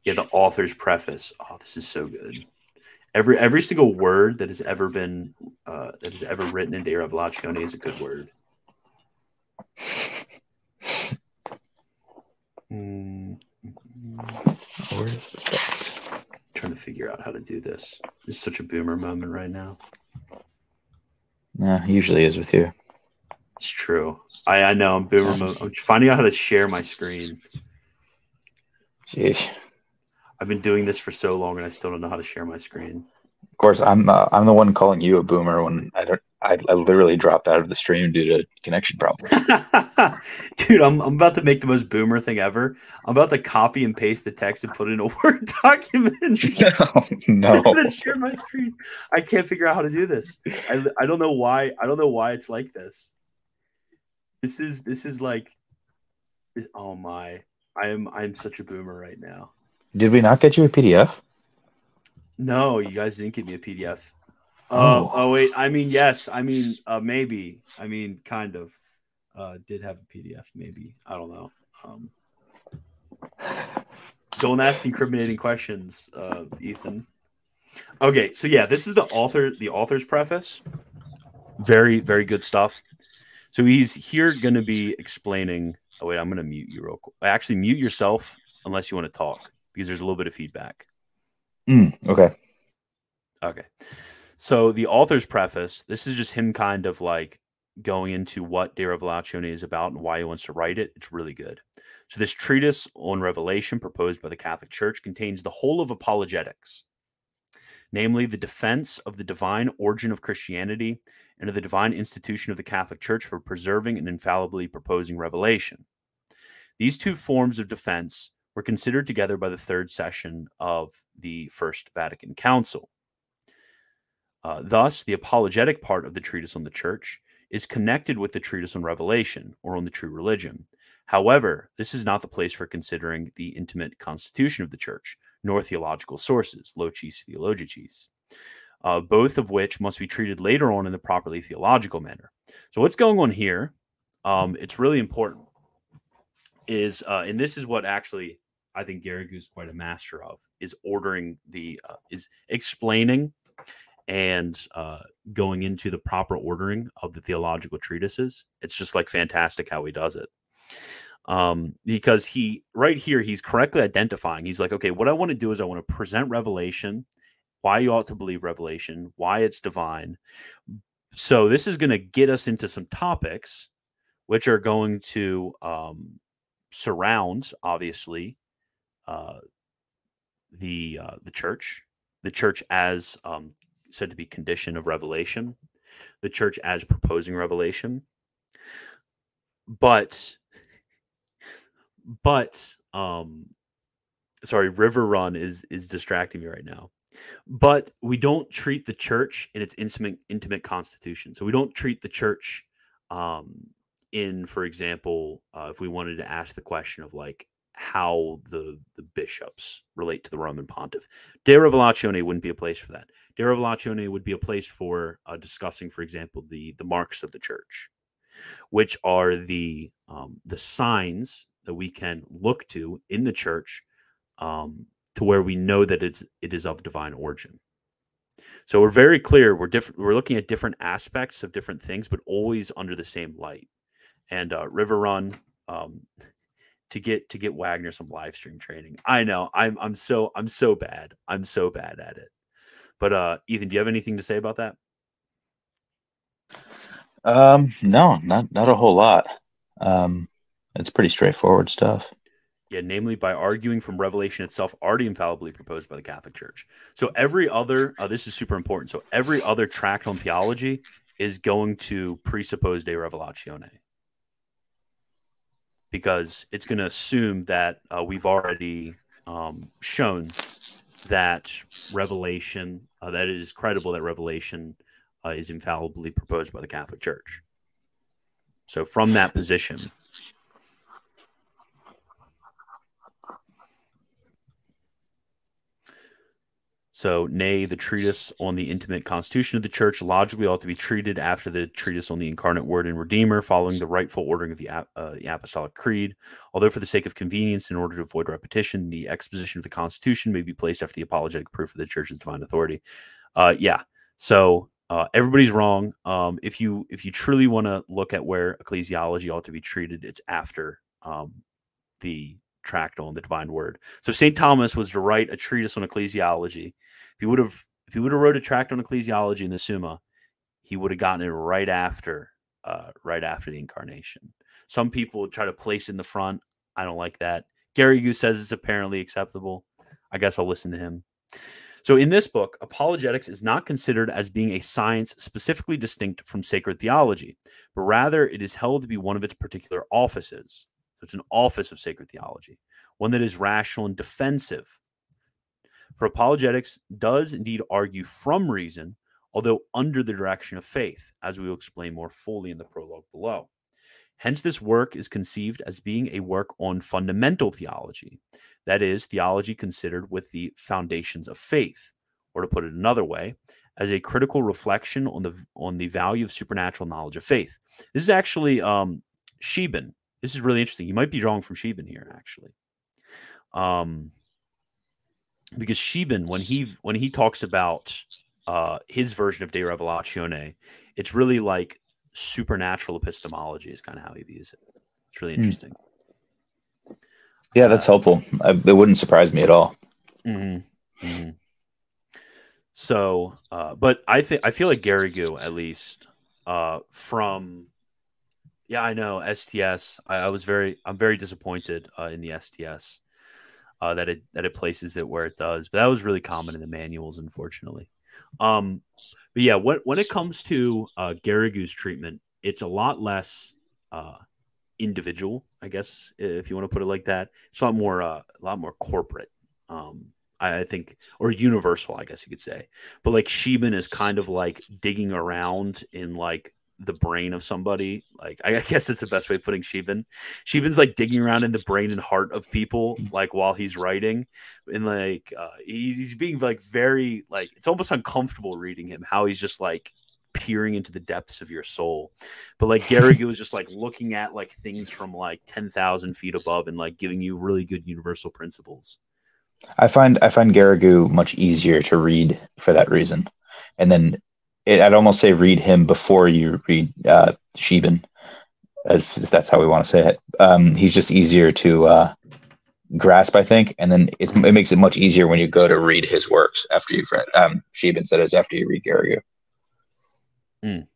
Yeah, the author's preface. Oh, this is so good. Every every single word that has ever been uh, that has ever written in De Revelatione is a good word. (laughs) Mm -hmm. Where is this Trying to figure out how to do this. It's such a boomer moment right now. Yeah, usually is with you. It's true. I, I know I'm boomer. I'm finding out how to share my screen. Jeez. I've been doing this for so long, and I still don't know how to share my screen. Of course, I'm uh, I'm the one calling you a boomer when I don't. I, I literally dropped out of the stream due to connection problems. (laughs) Dude, I'm I'm about to make the most boomer thing ever. I'm about to copy and paste the text and put it in a (laughs) Word document. (laughs) no, no. share my screen. I can't figure out how to do this. I, I don't know why. I don't know why it's like this. This is this is like, oh my! I am I am such a boomer right now. Did we not get you a PDF? No, you guys didn't give me a PDF. Uh, oh. oh wait, I mean yes, I mean uh, maybe, I mean kind of. Uh, did have a PDF, maybe I don't know. Um, don't ask incriminating questions, uh, Ethan. Okay, so yeah, this is the author, the author's preface. Very, very good stuff. So he's here going to be explaining. Oh wait, I'm going to mute you real quick. Actually, mute yourself unless you want to talk because there's a little bit of feedback. Mm, okay. Okay. So the author's preface, this is just him kind of like going into what De Revelatione is about and why he wants to write it. It's really good. So this treatise on Revelation proposed by the Catholic Church contains the whole of apologetics, namely the defense of the divine origin of Christianity and of the divine institution of the Catholic Church for preserving and infallibly proposing revelation. These two forms of defense were considered together by the third session of the First Vatican Council. Uh, thus, the apologetic part of the treatise on the church is connected with the treatise on Revelation or on the true religion. However, this is not the place for considering the intimate constitution of the church, nor theological sources, locis theologicis, uh, both of which must be treated later on in the properly theological manner. So, what's going on here? Um, it's really important. Is uh, and this is what actually I think Garrigou is quite a master of is ordering the uh, is explaining and uh, going into the proper ordering of the theological treatises. It's just like fantastic how he does it. Um, because he right here he's correctly identifying. He's like, okay, what I want to do is I want to present Revelation, why you ought to believe Revelation, why it's divine. So this is going to get us into some topics, which are going to um, surround, obviously, uh, the uh, the church, the church as um, said to be condition of revelation, the church as proposing revelation. But but um sorry, River Run is is distracting me right now. But we don't treat the church in its intimate intimate constitution. So we don't treat the church um in, for example, uh, if we wanted to ask the question of like how the the bishops relate to the Roman pontiff. De Revelatione wouldn't be a place for that. De Revelatione would be a place for uh, discussing, for example, the the marks of the church, which are the um, the signs that we can look to in the church um, to where we know that it's it is of divine origin. So we're very clear. We're different. We're looking at different aspects of different things, but always under the same light. And uh, River Run, um, to get to get Wagner some live stream training. I know I'm I'm so I'm so bad. I'm so bad at it. But uh Ethan, do you have anything to say about that? Um no, not not a whole lot. Um it's pretty straightforward stuff. Yeah, namely by arguing from Revelation itself, already infallibly proposed by the Catholic Church. So every other, uh, this is super important. So every other tract on theology is going to presuppose de revelatione because it's going to assume that uh, we've already um, shown that revelation uh, that it is credible that revelation uh, is infallibly proposed by the Catholic Church. So from that position, So, nay, the treatise on the intimate constitution of the church logically ought to be treated after the treatise on the incarnate word and redeemer, following the rightful ordering of the, uh, the apostolic creed. Although, for the sake of convenience, in order to avoid repetition, the exposition of the constitution may be placed after the apologetic proof of the church's divine authority. Uh, yeah. So uh, everybody's wrong. Um, if you if you truly want to look at where ecclesiology ought to be treated, it's after um, the tract on the divine word. So St. Thomas was to write a treatise on ecclesiology. If he would have if he would have wrote a tract on ecclesiology in the Summa, he would have gotten it right after uh, right after the incarnation. Some people try to place in the front. I don't like that. Garrigou says it's apparently acceptable. I guess I'll listen to him. So, in this book, apologetics is not considered as being a science specifically distinct from sacred theology, but rather it is held to be one of its particular offices. So it's an office of sacred theology, one that is rational and defensive. For apologetics does indeed argue from reason, although under the direction of faith, as we will explain more fully in the prologue below. Hence, this work is conceived as being a work on fundamental theology, that is, theology considered with the foundations of faith, or to put it another way, as a critical reflection on the on the value of supernatural knowledge of faith. This is actually um, Scheeben this is really interesting. You might be drawing from Scheeben here, actually. Um, because Scheeben, when he when he talks about uh, his version of De Revelatione, it's really like supernatural epistemology is kind of how he views it. It's really hmm. interesting. Yeah, that's uh, helpful. I, it wouldn't surprise me at all. Mm-hmm, mm-hmm. So, uh, but I think I feel like Gary Garrigou, at least uh, from yeah, I know STS. I, I was very, I'm very disappointed uh, in the STS uh, that it that it places it where it does. But that was really common in the manuals, unfortunately. Um, but yeah, when when it comes to uh, Garrigou's treatment, it's a lot less uh, individual, I guess, if you want to put it like that. It's a lot more, uh, a lot more corporate. Um, I, I think, or universal, I guess you could say. But like Scheeben is kind of like digging around in like the brain of somebody. Like I guess it's the best way of putting Scheeben. Scheeben's like digging around in the brain and heart of people, like while he's writing, and like uh, he's being like very like it's almost uncomfortable reading him. How he's just like peering into the depths of your soul. But like Garrigou was just like looking at like things from like ten thousand feet above and like giving you really good universal principles. I find I find Garrigou much easier to read for that reason, and then it, I'd almost say read him before you read uh, Scheeben, if that's how we want to say it. Um, he's just easier to uh, grasp, I think, and then it makes it much easier when you go to read his works after you've read um, Scheeben instead of after you read Garrigou. Mm.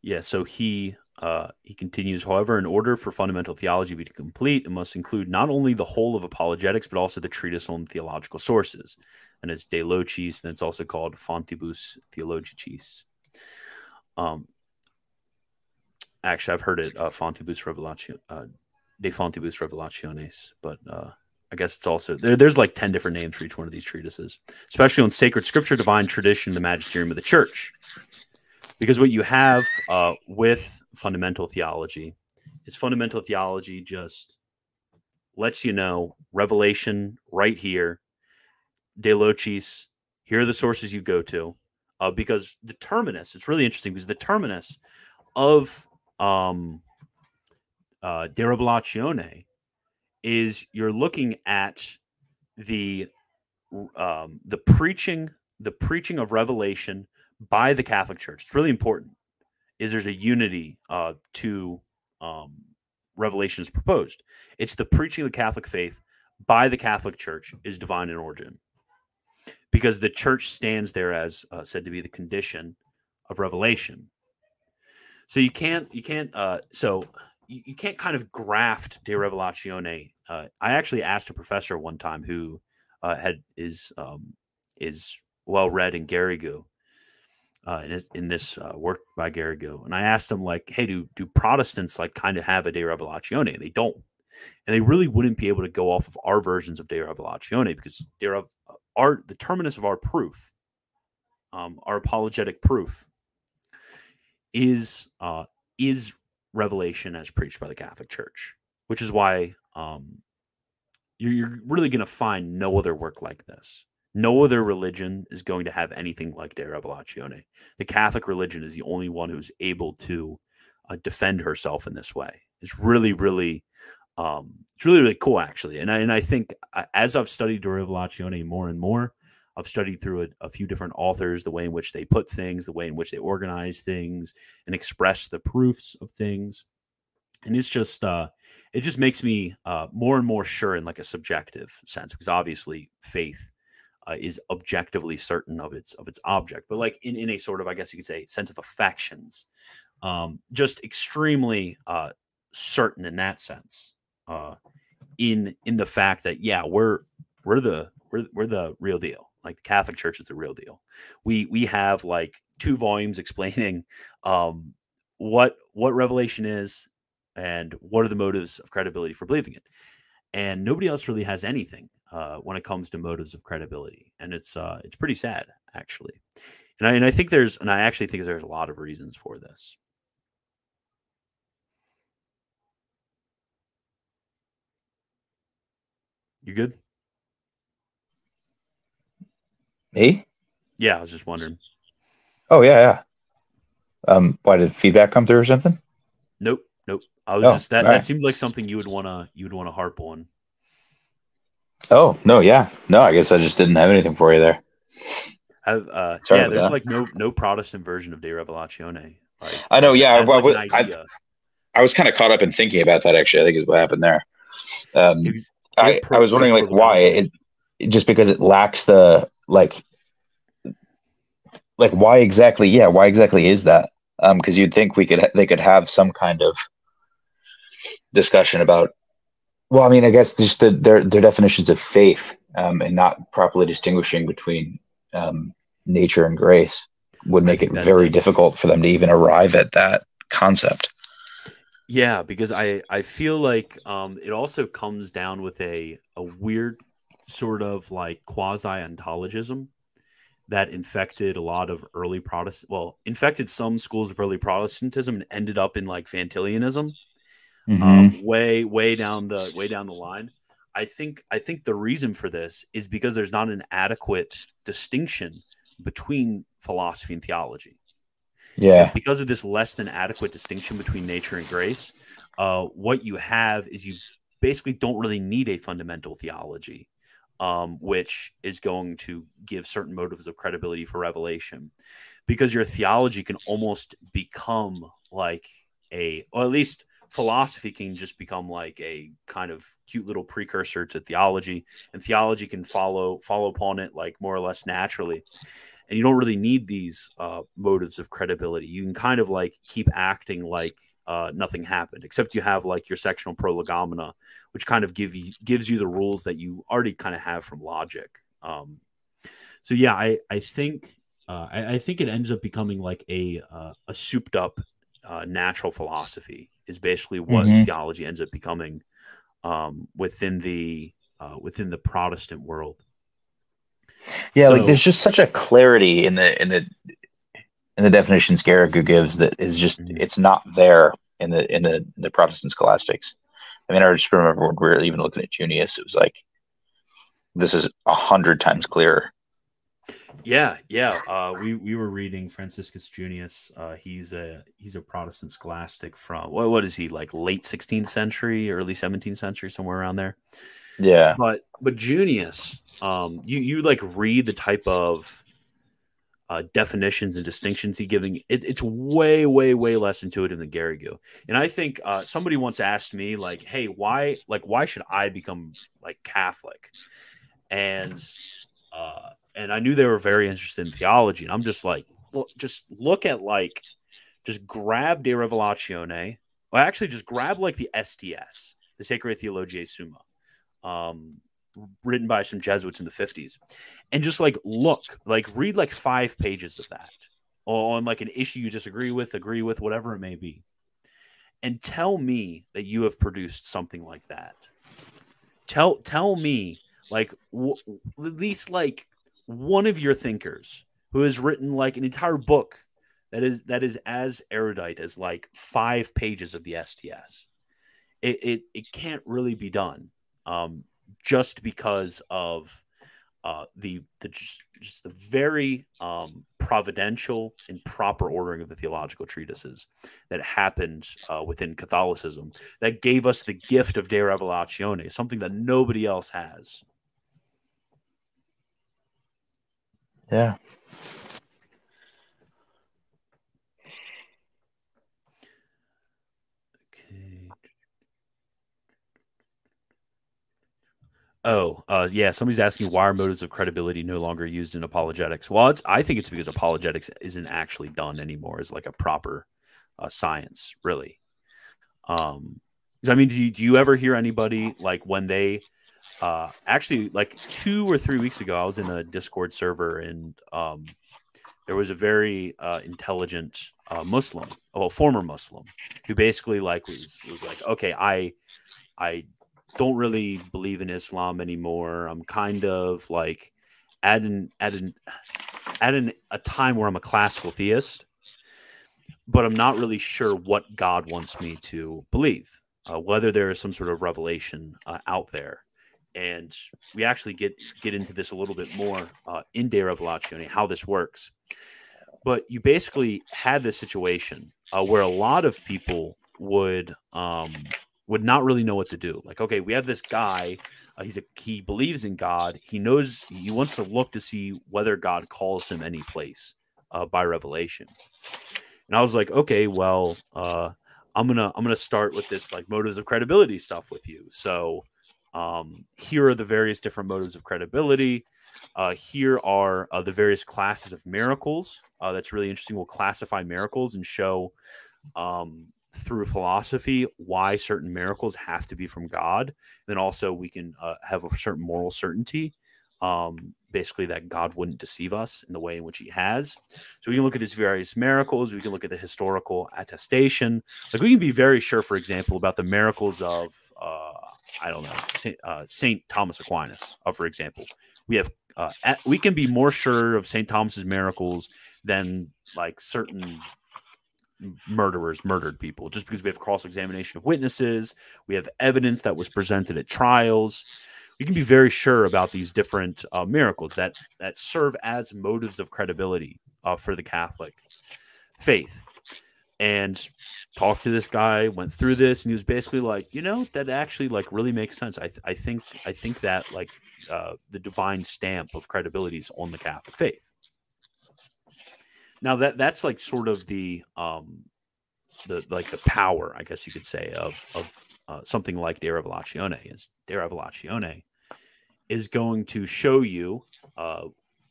Yeah, so he uh, he continues, however, in order for fundamental theology to be complete, it must include not only the whole of apologetics, but also the treatise on theological sources. And it's De Locis, and it's also called Fontibus Theologicis. Um, actually, I've heard it, uh, Fontibus Revelatio, uh, De Fontibus Revelationes, but uh, I guess it's also there, there's like 10 different names for each one of these treatises, especially on sacred scripture, divine tradition, the magisterium of the church. Because what you have uh, with fundamental theology is fundamental theology just lets you know revelation right here de locis here are the sources you go to uh, because the terminus it's really interesting because the terminus of um, uh, de revelatione is you're looking at the um, the preaching the preaching of revelation by the catholic church it's really important is there's a unity uh, to um, revelations proposed. It's the preaching of the Catholic faith by the Catholic Church is divine in origin, because the Church stands there as uh, said to be the condition of revelation. So you can't you can't uh, so you, you can't kind of graft De Revelatione. Uh, I actually asked a professor one time who uh, had is um, is well read in Garrigou uh, in, this, in this uh, work by Garrigou. And I asked him, like, hey, do, do Protestants like kind of have a De Revelatione? And they don't. And they really wouldn't be able to go off of our versions of De Revelatione because De our, the terminus of our proof, um, our apologetic proof, is uh, is revelation as preached by the Catholic Church, which is why um, you're, you're really going to find no other work like this. No other religion is going to have anything like De Revelatione. The Catholic religion is the only one who's able to uh, defend herself in this way. It's really, really, um, it's really, really cool, actually. And I, and I think uh, as I've studied De Revelatione more and more, I've studied through a, a, few different authors, the way in which they put things, the way in which they organize things, and express the proofs of things. And it's just, uh, it just makes me uh, more and more sure in like a subjective sense, because obviously faith uh, is objectively certain of its of its object, but like in, in a sort of I guess you could say sense of affections, um, just extremely uh, certain in that sense. Uh, in in the fact that yeah, we're we're the we're we're the real deal. Like the Catholic Church is the real deal. We we have like two volumes explaining um, what what revelation is and what are the motives of credibility for believing it. And nobody else really has anything uh, when it comes to motives of credibility, and it's uh, it's pretty sad actually. And I, and I think there's and I actually think there's a lot of reasons for this. You good? Me? Yeah, I was just wondering. Oh yeah, yeah. Um, why did feedback come through or something? Nope, nope. I was oh, just that that right. seemed like something you would wanna you would want to harp on. Oh no, yeah, no. I guess I just didn't have anything for you there. Have, uh, yeah, there's that. like no no Protestant version of De Revelatione. Like, I know. Yeah, as, like I, I, was kind of caught up in thinking about that. Actually, I think is what happened there. Um, was, I, I was wondering like why it, just because it lacks the like like why exactly yeah why exactly is that um because you'd think we could they could have some kind of discussion about well, I mean, I guess just the, their their definitions of faith um, and not properly distinguishing between um, nature and grace would make it very it. difficult for them to even arrive at that concept. Yeah, because I I feel like um, it also comes down with a a weird sort of like quasi ontologism that infected a lot of early Protestant, well, infected some schools of early Protestantism and ended up in like Van Tillianism, mm-hmm. um, way way down the way down the line. I think I think the reason for this is because there's not an adequate distinction between philosophy and theology. Yeah. And because of this less than adequate distinction between nature and grace, uh, what you have is you basically don't really need a fundamental theology um, which is going to give certain motives of credibility for revelation because your theology can almost become like a or at least philosophy can just become like a kind of cute little precursor to theology and theology can follow follow upon it like more or less naturally and you don't really need these uh, motives of credibility you can kind of like keep acting like uh, nothing happened, except you have like your sectional prolegomena, which kind of give you gives you the rules that you already kind of have from logic. Um, so yeah, I I think uh, I, I, think it ends up becoming like a uh, a souped up uh, natural philosophy is basically what mm-hmm. theology ends up becoming um, within the uh, within the Protestant world. Yeah, so, like there's just such a clarity in the in the in the definitions Garrigou gives that is just mm-hmm. it's not there in the in the, in the Protestant scholastics. I mean, I just remember when we were even looking at Junius, it was like this is a hundred times clearer. Yeah, yeah. Uh, we we were reading Franciscus Junius. Uh, he's a he's a Protestant scholastic from what what is he like late 16th century, early 17th century, somewhere around there. Yeah. But but Junius, um, you you like read the type of uh, definitions and distinctions he giving it, it's way way way less intuitive than Gary Garrigou. And I think uh, somebody once asked me like, "Hey, why like why should I become like Catholic?" And uh, and I knew they were very interested in theology, and I'm just like, look, just look at like, just grab De Revelatione. Well, actually, just grab like the STS, the Sacra Theologiae Summa. Um, written by some Jesuits in the 50s. And just like look, like read like five pages of that on like an issue you disagree with, agree with, whatever it may be. And tell me that you have produced something like that. Tell tell me like w- at least like one of your thinkers who has written like an entire book that is that is as erudite as like five pages of the STS. It it, it can't really be done. Um, just because of uh, the the just, just the very um, providential and proper ordering of the theological treatises that happened uh, within Catholicism that gave us the gift of De Revelatione, something that nobody else has. Yeah. Oh, uh, yeah. Somebody's asking why are motives of credibility no longer used in apologetics? Well, I think it's because apologetics isn't actually done anymore as like a proper uh, science, really. Um, I mean, do you, do you ever hear anybody like when they uh, actually like two or three weeks ago, I was in a Discord server and um, there was a very uh, intelligent uh, Muslim, well, former Muslim, who basically like was was like, okay, I I don't really believe in Islam anymore. I'm kind of like at an at an at an, a time where I'm a classical theist, but I'm not really sure what God wants me to believe. Uh, whether there is some sort of revelation uh, out there, and we actually get get into this a little bit more uh, in De Revelatione, how this works. But you basically had this situation uh, where a lot of people would um, would not really know what to do. Like, okay, we have this guy. Uh, he's a he believes in God. He knows he wants to look to see whether God calls him any place uh, by revelation. And I was like, okay, well, uh, I'm gonna I'm gonna start with this like motives of credibility stuff with you. So um, here are the various different motives of credibility. Uh, here are uh, the various classes of miracles. Uh, that's really interesting. We'll classify miracles and show um, through philosophy why certain miracles have to be from God. Then also we can uh, have a certain moral certainty um, basically that God wouldn't deceive us in the way in which He has. So we can look at these various miracles. We can look at the historical attestation. Like we can be very sure, for example, about the miracles of uh, I don't know Saint, uh, Saint Thomas Aquinas, uh, for example. We have uh, at, we can be more sure of Saint Thomas's miracles than like certain murderers murdered people just because we have cross examination of witnesses we have evidence that was presented at trials we can be very sure about these different uh, miracles that that serve as motives of credibility uh, for the Catholic faith. And talked to this guy, went through this, and he was basically like, you know, that actually like really makes sense. I, th- I think I think that like uh, the divine stamp of credibility is on the Catholic faith. Now that that's like sort of the um the like the power, I guess you could say, of of uh, something like De Revelatione is De Revelatione is going to show you uh,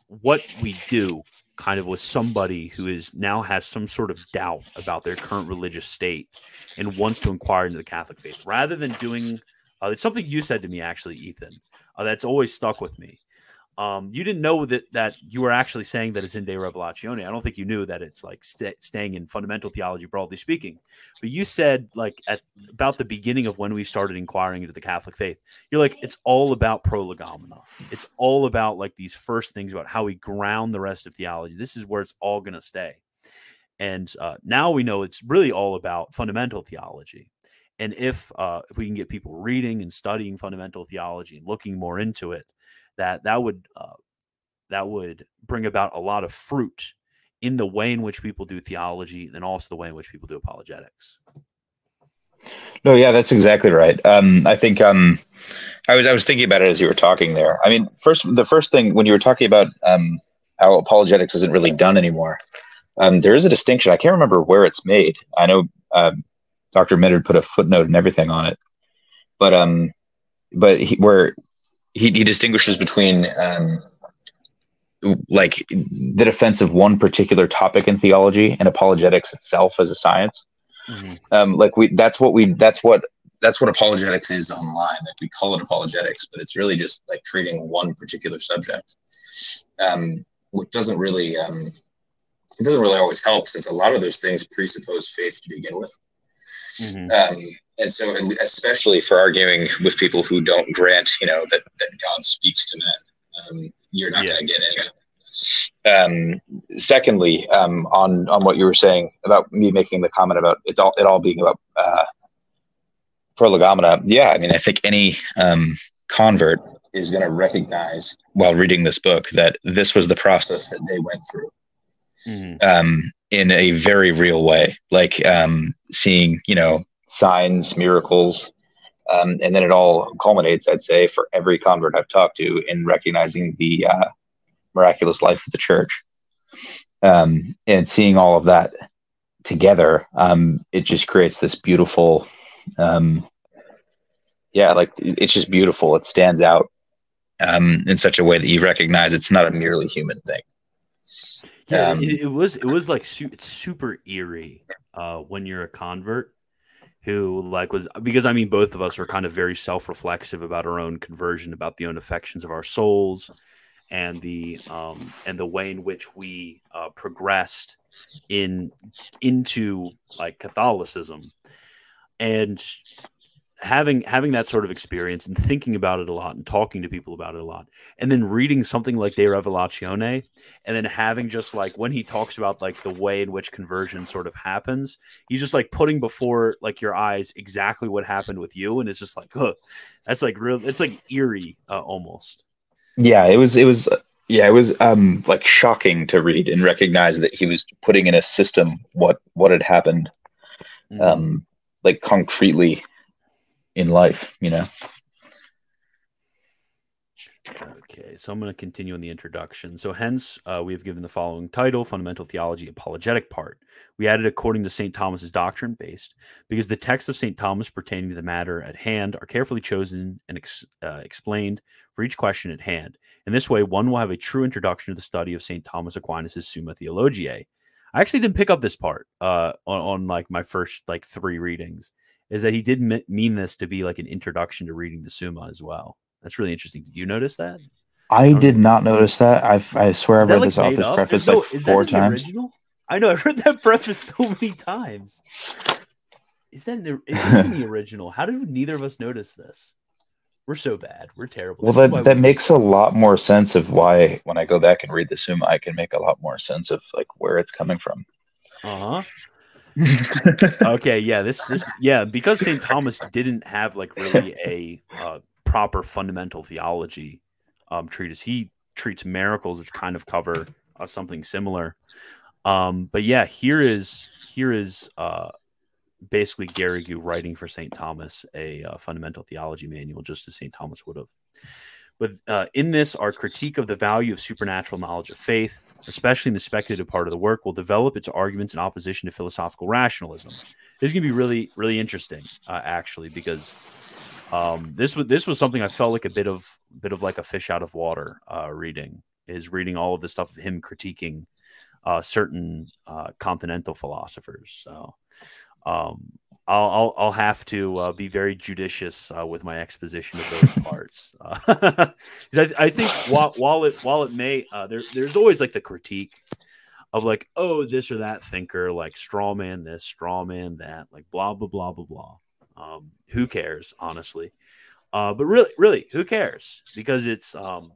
what we do kind of with somebody who is now has some sort of doubt about their current religious state and wants to inquire into the Catholic faith. Rather than doing uh, it's something you said to me actually Ethan uh, that's always stuck with me um, you didn't know that that you were actually saying that it's in De Revelatione. I don't think you knew that it's like st- staying in fundamental theology, broadly speaking. But you said like at about the beginning of when we started inquiring into the Catholic faith, you're like it's all about prolegomena. It's all about like these first things about how we ground the rest of theology. This is where it's all going to stay. And uh, now we know it's really all about fundamental theology. And if uh, if we can get people reading and studying fundamental theology and looking more into it, that that would uh, that would bring about a lot of fruit in the way in which people do theology and also the way in which people do apologetics. No, yeah, that's exactly right. Um, I think um, I was I was thinking about it as you were talking there. I mean, first the first thing when you were talking about um, how apologetics isn't really done anymore, um, there is a distinction. I can't remember where it's made. I know uh, Dr. Mittard put a footnote and everything on it, but um, but he, where he, he distinguishes between um, like the defense of one particular topic in theology and apologetics itself as a science. Mm-hmm. Um, like we, that's what we, that's what, that's what apologetics is online. Like we call it apologetics, but it's really just like treating one particular subject, um, which doesn't really, um, it doesn't really always help since a lot of those things presuppose faith to begin with. Mm-hmm. Um, and so, especially for arguing with people who don't grant, you know, that, that God speaks to men, um, you're not yeah. going to get anywhere. Um, secondly, um, on on what you were saying about me making the comment about it all it all being about uh, prolegomena, yeah, I mean, I think any um, convert is going to recognize while reading this book that this was the process that they went through. Mm-hmm. Um, in a very real way, like um, seeing, you know, signs, miracles. Um, and then it all culminates, I'd say, for every convert I've talked to in recognizing the uh, miraculous life of the church. Um, and seeing all of that together, um, it just creates this beautiful, um, yeah, like it's just beautiful. It stands out um, in such a way that you recognize it's not a merely human thing. Yeah, um, it, it, was it was like su- it's super eerie uh, when you're a convert who like was because I mean both of us were kind of very self-reflexive about our own conversion, about the own affections of our souls, and the um, and the way in which we uh, progressed in into like Catholicism, and having having that sort of experience and thinking about it a lot and talking to people about it a lot and then reading something like de revelatione and then having just like when he talks about like the way in which conversion sort of happens he's just like putting before like your eyes exactly what happened with you and it's just like huh, that's like real it's like eerie uh, almost yeah it was it was yeah it was um like shocking to read and recognize that he was putting in a system what what had happened mm-hmm. um like concretely in life, you know. Okay, so I'm going to continue in the introduction. So, hence, uh, we have given the following title Fundamental Theology Apologetic Part. We added according to St. Thomas's doctrine based, because the texts of St. Thomas pertaining to the matter at hand are carefully chosen and ex- uh, explained for each question at hand. In this way, one will have a true introduction to the study of St. Thomas Aquinas' Summa Theologiae. I actually didn't pick up this part uh, on, on like my first like three readings is that he did m- mean this to be like an introduction to reading the Summa as well. That's really interesting. Did you notice that? I did not notice that. I I swear I've read like this author's up? preface no, like four times. Original? I know I've read that (laughs) preface so many times. Is that in the, in the (laughs) original? How did neither of us notice this? We're so bad. We're terrible. Well, that that makes a lot more sense of why when I go back and read the Summa, I can make a lot more sense of like where it's coming from. Uh huh. Okay, yeah, this this yeah, because St. Thomas didn't have like really a uh, proper fundamental theology um, treatise. He treats miracles, which kind of cover uh, something similar. Um, but yeah, here is here is uh, basically Garrigou writing for St. Thomas a uh, fundamental theology manual, just as St. Thomas would have. But uh, in this, our critique of the value of supernatural knowledge of faith, especially in the speculative part of the work, will develop its arguments in opposition to philosophical rationalism. This is going to be really, really interesting, uh, actually, because um, this was this was something I felt like a bit of bit of like a fish out of water uh, reading is reading all of the stuff of him critiquing uh, certain uh, continental philosophers. So um, I'll, I'll, I'll have to uh, be very judicious uh, with my exposition of those (laughs) parts. Uh, (laughs) I, I, think while, while it while it may uh, there there's always like the critique of like oh this or that thinker like straw man this straw man that like blah blah blah blah blah. Um, who cares honestly? Uh, but really really who cares because it's um,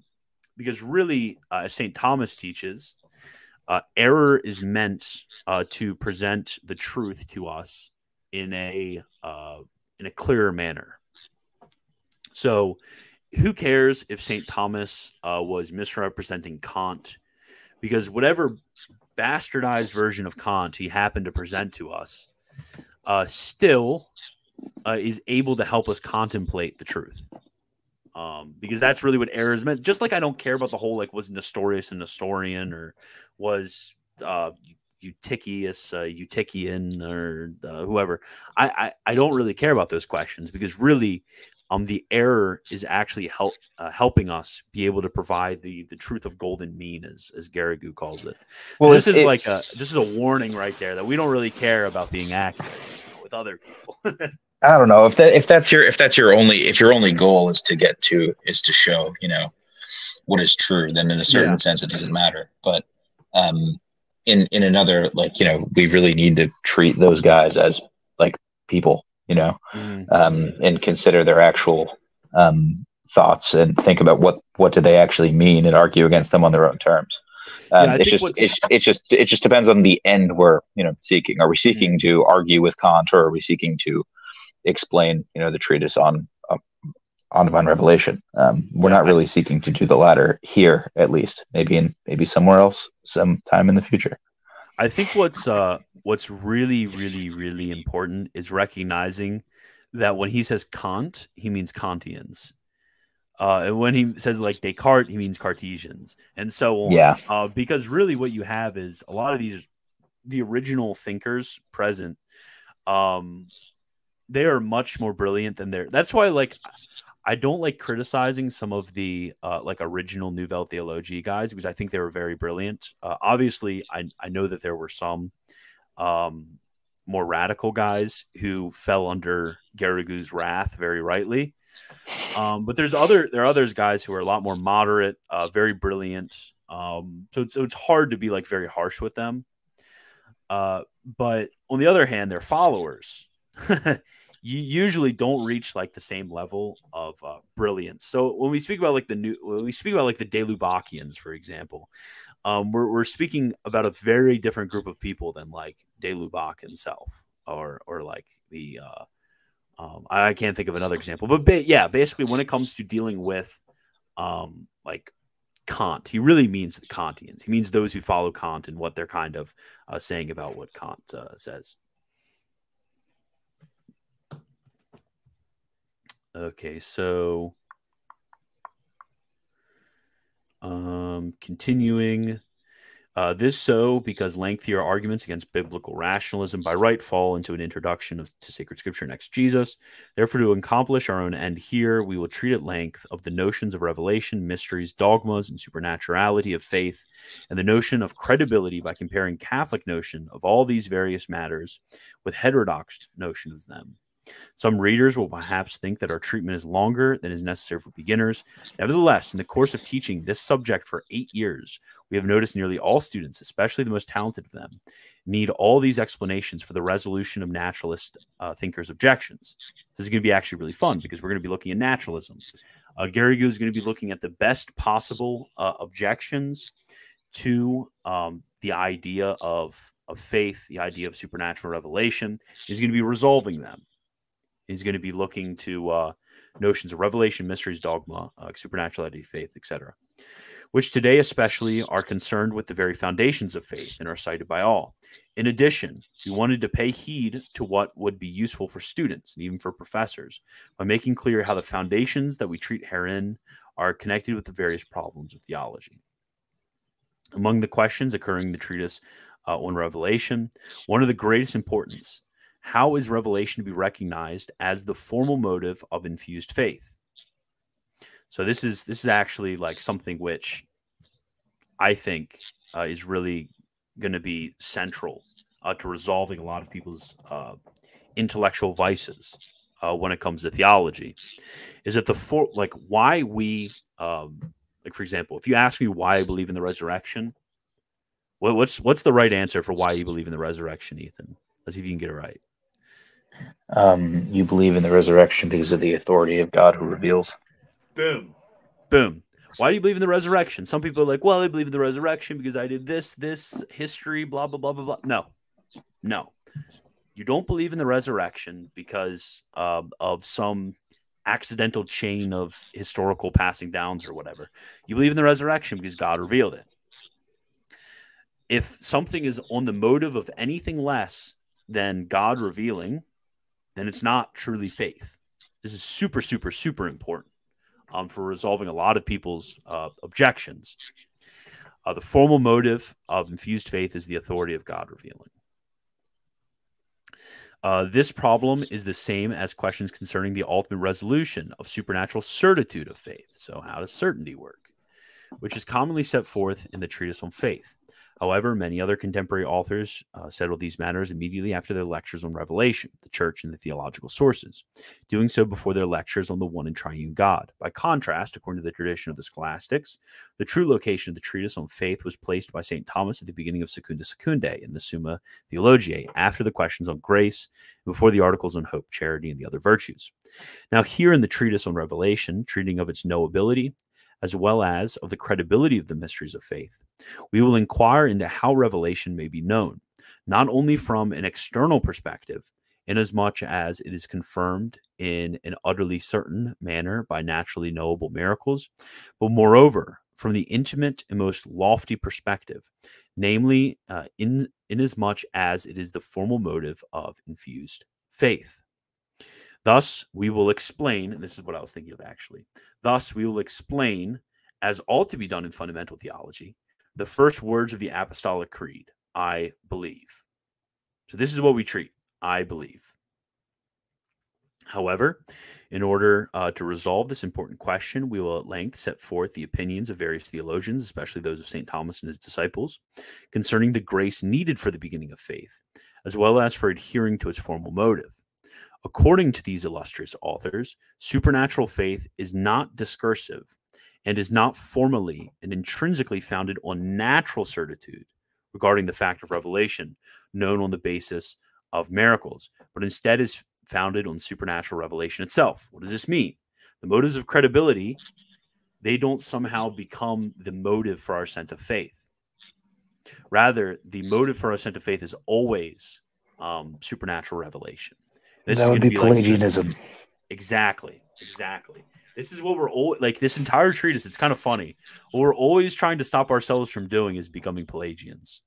because really uh, Saint Thomas teaches uh, error is meant uh, to present the truth to us in a uh, in a clearer manner. So, who cares if Saint Thomas uh, was misrepresenting Kant? Because whatever bastardized version of Kant he happened to present to us, uh, still uh, is able to help us contemplate the truth um, because that's really what errors meant. Just like I don't care about the whole like was Nestorius a Nestorian or was uh, Eutychius uh, Eutychian or uh, whoever. I, I, I don't really care about those questions because really, um, the error is actually help uh, helping us be able to provide the the truth of golden mean as as Garrigou calls it. Well, this is it, like a this is a warning right there that we don't really care about being accurate you know, with other people. (laughs) I don't know if that if that's your if that's your only if your only goal is to get to is to show you know what is true, then in a certain yeah. sense it doesn't matter. But um, in in another like you know we really need to treat those guys as like people, you know, mm. um, and consider their actual um, thoughts and think about what what do they actually mean and argue against them on their own terms. Um, yeah, it's just it's, it's just it just depends on the end we're you know seeking. Are we seeking mm. to argue with Kant, or are we seeking to explain, you know, the treatise on on divine revelation. Um, we're not really seeking to do the latter here, at least. Maybe in maybe somewhere else, sometime in the future. I think what's uh, what's really, really, really important is recognizing that when he says Kant, he means Kantians. Uh, and when he says like Descartes, he means Cartesians, and so on. Yeah. Uh, because really, what you have is a lot of these the original thinkers present um, they are much more brilliant than their. That's why, like, I don't like criticizing some of the uh, like original Nouvelle Theologie guys because I think they were very brilliant. Uh, obviously, I I know that there were some um, more radical guys who fell under Garrigou's wrath very rightly. Um, but there's other there are others guys who are a lot more moderate, uh, very brilliant. Um, so so it's hard to be like very harsh with them. Uh, but on the other hand, they're followers. (laughs) you usually don't reach like the same level of uh, brilliance. So when we speak about like the new, when we speak about like the De for example, um, we're, we're speaking about a very different group of people than like De Lubac himself or, or like the, uh, um, I can't think of another example, but ba- yeah, basically when it comes to dealing with, um, like Kant, he really means the Kantians. He means those who follow Kant and what they're kind of uh, saying about what Kant uh, says. Okay, so um, continuing. Uh, this so because lengthier arguments against biblical rationalism by right fall into an introduction of, to sacred scripture and exegesis. Therefore, to accomplish our own end here, we will treat at length of the notions of revelation, mysteries, dogmas, and supernaturality of faith, and the notion of credibility by comparing Catholic notion of all these various matters with heterodox notions of them Some readers will perhaps think that our treatment is longer than is necessary for beginners. Nevertheless, in the course of teaching this subject for eight years, we have noticed nearly all students, especially the most talented of them, need all these explanations for the resolution of naturalist uh, thinkers' objections. This is going to be actually really fun because we're going to be looking at naturalism. Uh, Garrigou is going to be looking at the best possible uh, objections to um, the idea of, of faith, the idea of supernatural revelation. He's going to be resolving them. He's going to be looking to uh, notions of revelation, mysteries, dogma, uh, supernaturality, faith, etc., which today especially are concerned with the very foundations of faith and are cited by all. In addition, we wanted to pay heed to what would be useful for students and even for professors by making clear how the foundations that we treat herein are connected with the various problems of theology. Among the questions occurring in the treatise uh, on Revelation, one of the greatest importance how is revelation to be recognized as the formal motive of infused faith? So this is this is actually like something which I think uh, is really going to be central uh, to resolving a lot of people's uh, intellectual vices uh, when it comes to theology. Is that the for like why we um, like for example, if you ask me why I believe in the resurrection, what, what's what's the right answer for why you believe in the resurrection, Ethan? Let's see if you can get it right. Um, you believe in the resurrection because of the authority of God who reveals. Boom. Boom. Why do you believe in the resurrection? Some people are like, well, I believe in the resurrection because I did this, this, history, blah, blah, blah, blah, blah. No, no. You don't believe in the resurrection because uh, of some accidental chain of historical passing downs or whatever. You believe in the resurrection because God revealed it. If something is on the motive of anything less than God revealing, then it's not truly faith. This is super, super, super important um, for resolving a lot of people's uh, objections. Uh, the formal motive of infused faith is the authority of God revealing. Uh, this problem is the same as questions concerning the ultimate resolution of supernatural certitude of faith. So, how does certainty work? Which is commonly set forth in the treatise on faith. However, many other contemporary authors uh, settled these matters immediately after their lectures on Revelation, the church, and the theological sources, doing so before their lectures on the one and triune God. By contrast, according to the tradition of the scholastics, the true location of the treatise on faith was placed by St. Thomas at the beginning of Secunda Secundae in the Summa Theologiae, after the questions on grace, and before the articles on hope, charity, and the other virtues. Now, here in the treatise on Revelation, treating of its knowability, as well as of the credibility of the mysteries of faith, we will inquire into how revelation may be known, not only from an external perspective, inasmuch as it is confirmed in an utterly certain manner by naturally knowable miracles, but moreover, from the intimate and most lofty perspective, namely, uh, in inasmuch as it is the formal motive of infused faith. Thus, we will explain, and this is what I was thinking of actually. Thus, we will explain, as ought to be done in fundamental theology, the first words of the Apostolic Creed I believe. So, this is what we treat I believe. However, in order uh, to resolve this important question, we will at length set forth the opinions of various theologians, especially those of St. Thomas and his disciples, concerning the grace needed for the beginning of faith, as well as for adhering to its formal motive. According to these illustrious authors, supernatural faith is not discursive and is not formally and intrinsically founded on natural certitude regarding the fact of revelation known on the basis of miracles, but instead is founded on supernatural revelation itself. What does this mean? The motives of credibility, they don't somehow become the motive for our sense of faith. Rather, the motive for our sense of faith is always um, supernatural revelation. This that would be, be Pelagianism. Like, exactly. Exactly. This is what we're all like. This entire treatise, it's kind of funny. What we're always trying to stop ourselves from doing is becoming Pelagians.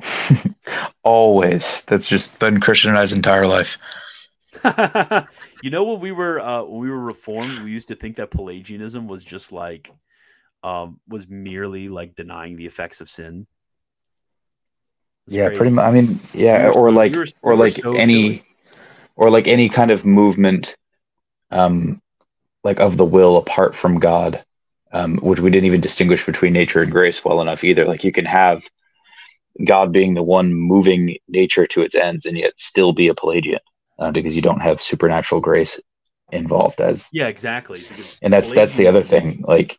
(laughs) always. That's just been Christianized entire life. (laughs) you know when we were uh, when we were reformed, we used to think that Pelagianism was just like um, was merely like denying the effects of sin. Yeah, crazy. pretty much. I mean, yeah, we were, or like, we were, or like so any, silly. or like any kind of movement, um, like of the will apart from God, um, which we didn't even distinguish between nature and grace well enough either. Like you can have God being the one moving nature to its ends and yet still be a Pelagian. uh, because you don't have supernatural grace involved as Yeah, exactly. and that's that's the other thing. Like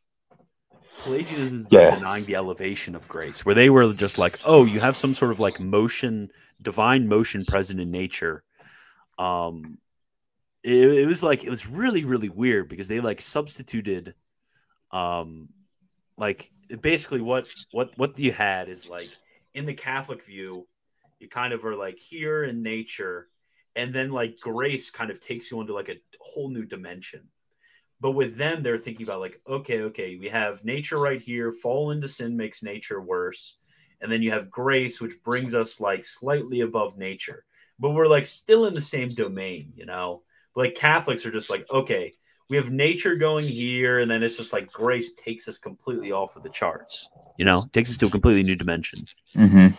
Pelagianism is Yeah. denying the elevation of grace, where they were just like, oh, you have some sort of like motion, divine motion present in nature. Um, it, it was like it was really really weird because they like substituted, um, like basically what what what you had is like in the Catholic view, you kind of are like here in nature, and then like grace kind of takes you into like a whole new dimension. But with them, they're thinking about like, okay, okay, we have nature right here. Fall into sin makes nature worse, and then you have grace, which brings us like slightly above nature. But we're like still in the same domain, you know. But, like Catholics are just like, okay, we have nature going here, and then it's just like grace takes us completely off of the charts, you know, takes us to a completely new dimension mhm.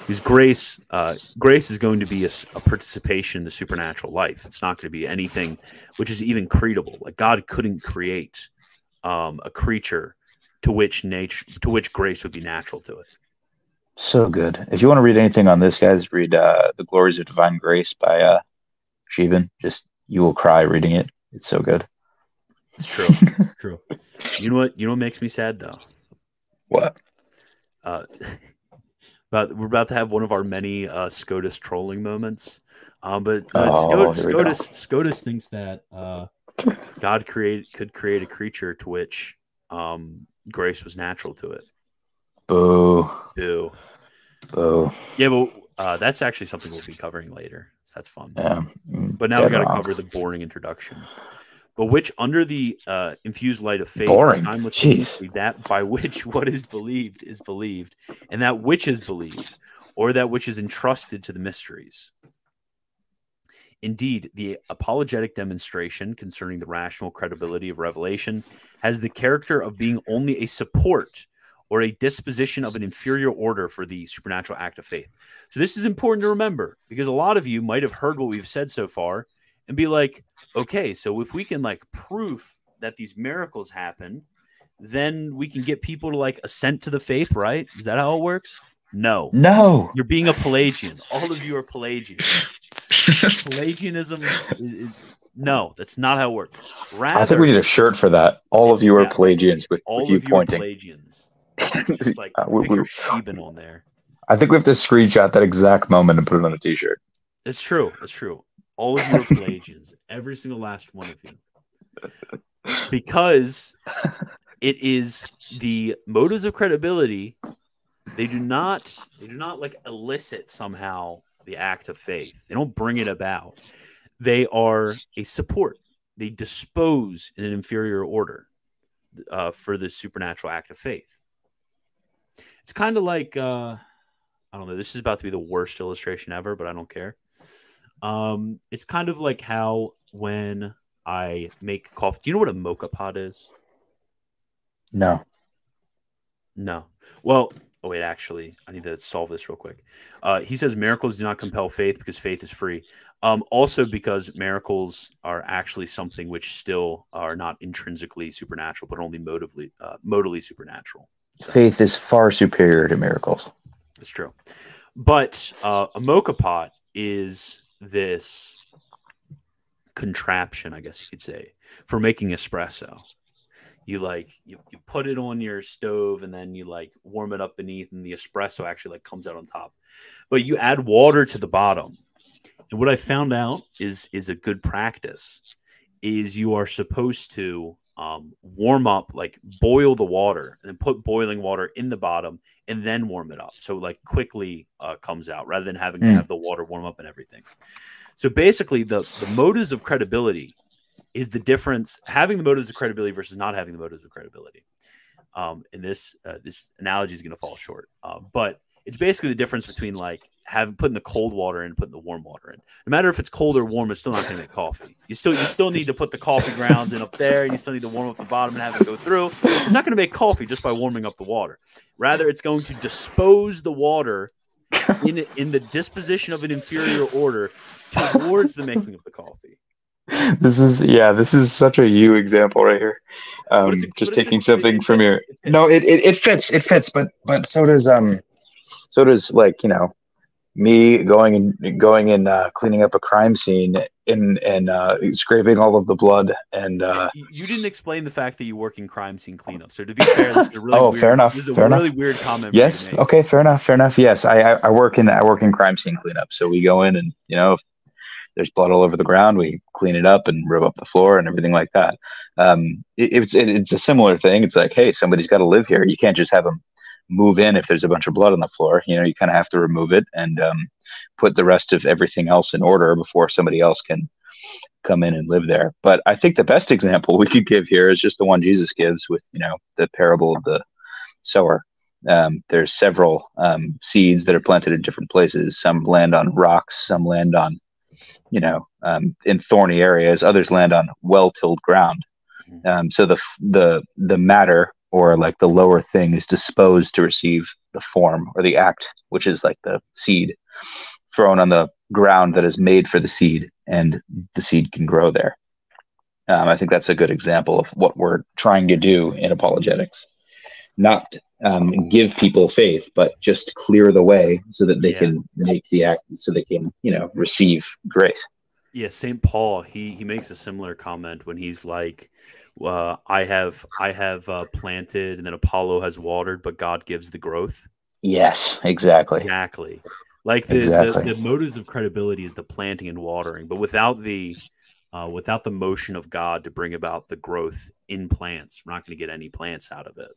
because grace uh, grace is going to be a participation in the supernatural life it's not going to be anything which is even creatable like god couldn't create um, a creature to which nature to which grace would be natural to it so good. If you want to read anything on this, guys, read uh, "The Glories of Divine Grace" by uh, Scheeben. Just you will cry reading it. It's so good. it's true (laughs) true you know what you know what makes me sad though What? uh, (laughs) about we're about to have one of our many uh, Scotus trolling moments. Um, but uh, Oh, Scotus, here we go. Scotus, Scotus thinks that uh, God create could create a creature to which um, grace was natural to it. Boo! Boo. Boo! Yeah, but uh, that's actually something we'll be covering later. So that's fun. Yeah. But now we dead got to cover the boring introduction. But which, under the uh, infused light of faith, Boring. simultaneously that by which (laughs) what is believed is believed, and that which is believed, or that which is entrusted to the mysteries. Indeed, the apologetic demonstration concerning the rational credibility of revelation has the character of being only a support or a disposition of an inferior order for the supernatural act of faith. So, this is important to remember because a lot of you might have heard what we've said so far and be like, okay, so if we can like proof that these miracles happen, then we can get people to like assent to the faith, right? Is that how it works? No. No. You're being a Pelagian. All of you are Pelagians. (laughs) Pelagianism is, is no, that's not how it works. Rather, I think we need a shirt for that. All of you are. Pelagians with, all with you of you pointing. Pelagians. Just like (laughs) we- picture we- Scheeben on there. I think we have to screenshot that exact moment and put it on a T-shirt. It's true. It's true. All of you are Pelagians. (laughs) Every single last one of you. Because it is the motives of credibility. They do not. They do not like elicit somehow the act of faith. They don't bring it about. They are a support. They dispose in an inferior order uh, for the supernatural act of faith. It's kind of like uh, I don't know. This is about to be the worst illustration ever, but I don't care. Um, it's kind of like how when I make coffee. Do you know what a mocha pot is? No. No. Well, oh wait, actually, I need to solve this real quick. Uh, he says miracles do not compel faith because faith is free. Um, also because miracles are actually something which still are not intrinsically supernatural, but only motively, uh, modally supernatural. Faith is far superior to miracles. It's true. But uh, a mocha pot is this contraption, I guess you could say, for making espresso. You like you, you put it on your stove and then you like warm it up beneath and the espresso actually like comes out on top. But you add water to the bottom. And what I found out is is a good practice is you are supposed to um, warm up, like boil the water and then put boiling water in the bottom and then warm it up. So like quickly uh, comes out rather than having to Mm. have the water warm up and everything. So basically, the the motives of credibility is the difference having the motives of credibility versus not having the motives of credibility. Um, and this uh, this analogy is going to fall short, uh, but it's basically the difference between like having putting the cold water in and putting the warm water in. No matter if it's cold or warm, it's still not going to make coffee. You still you still need to put the coffee grounds in up there, and you still need to warm up the bottom and have it go through. It's not going to make coffee just by warming up the water. Rather, it's going to dispose the water in in the disposition of an inferior order towards the making of the coffee. This is yeah. This is such a you example right here. Um, But a- just but it's taking something it from fits, your it no. It, it it fits. It fits. But but so does um, so does like you know, me going and going and uh, cleaning up a crime scene and and uh, scraping all of the blood and uh, you didn't explain the fact that you work in crime scene cleanup. So to be fair, this is a really (laughs) oh, weird, fair enough. This is a fair really enough. weird comment. Yes. Okay. Fair enough. Fair enough. Yes. I, I I work in I work in crime scene cleanup. So we go in and you know if there's blood all over the ground, we clean it up and rub up the floor and everything like that. Um, it, it's it, it's a similar thing. It's like, hey, somebody's got to live here. You can't just have them move in if there's a bunch of blood on the floor. You know, you kind of have to remove it and um, put the rest of everything else in order before somebody else can come in and live there. But I think the best example (laughs) we could give here is just the one Jesus gives with you know the parable of the sower. Um, there's several um, seeds that are planted in different places. Some land on rocks, some land on you know um, in thorny areas. Others land on well-tilled ground. Um, so the the the matter or like the lower thing is disposed to receive the form or the act, which is like the seed thrown on the ground that is made for the seed, and the seed can grow there. Um, I think that's a good example of what we're trying to do in apologetics. Not um, give people faith, but just clear the way so that they Yeah. can make the act, so they can, you know, receive grace. Yeah, Saint Paul. He he makes a similar comment when he's like, uh, "I have I have uh, planted, and then Apollos has watered, but God gives the growth." Yes, exactly. Exactly. Like the, Exactly. the the motives of credibility is the planting and watering, but without the uh, without the motion of God to bring about the growth in plants, we're not going to get any plants out of it.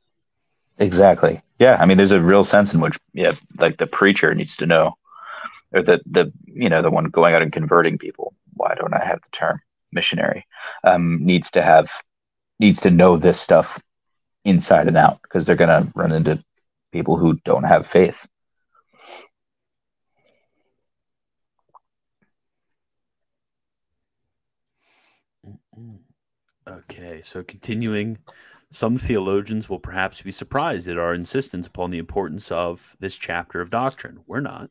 Exactly. Yeah. I mean, there's a real sense in which, yeah, like the preacher needs to know, or the the you know the one going out and converting people. Why don't I have the term missionary? Um, needs to have needs to know this stuff inside and out because they're gonna run into people who don't have faith. Mm-hmm. Okay, so continuing, some theologians will perhaps be surprised at our insistence upon the importance of this chapter of doctrine. We're not.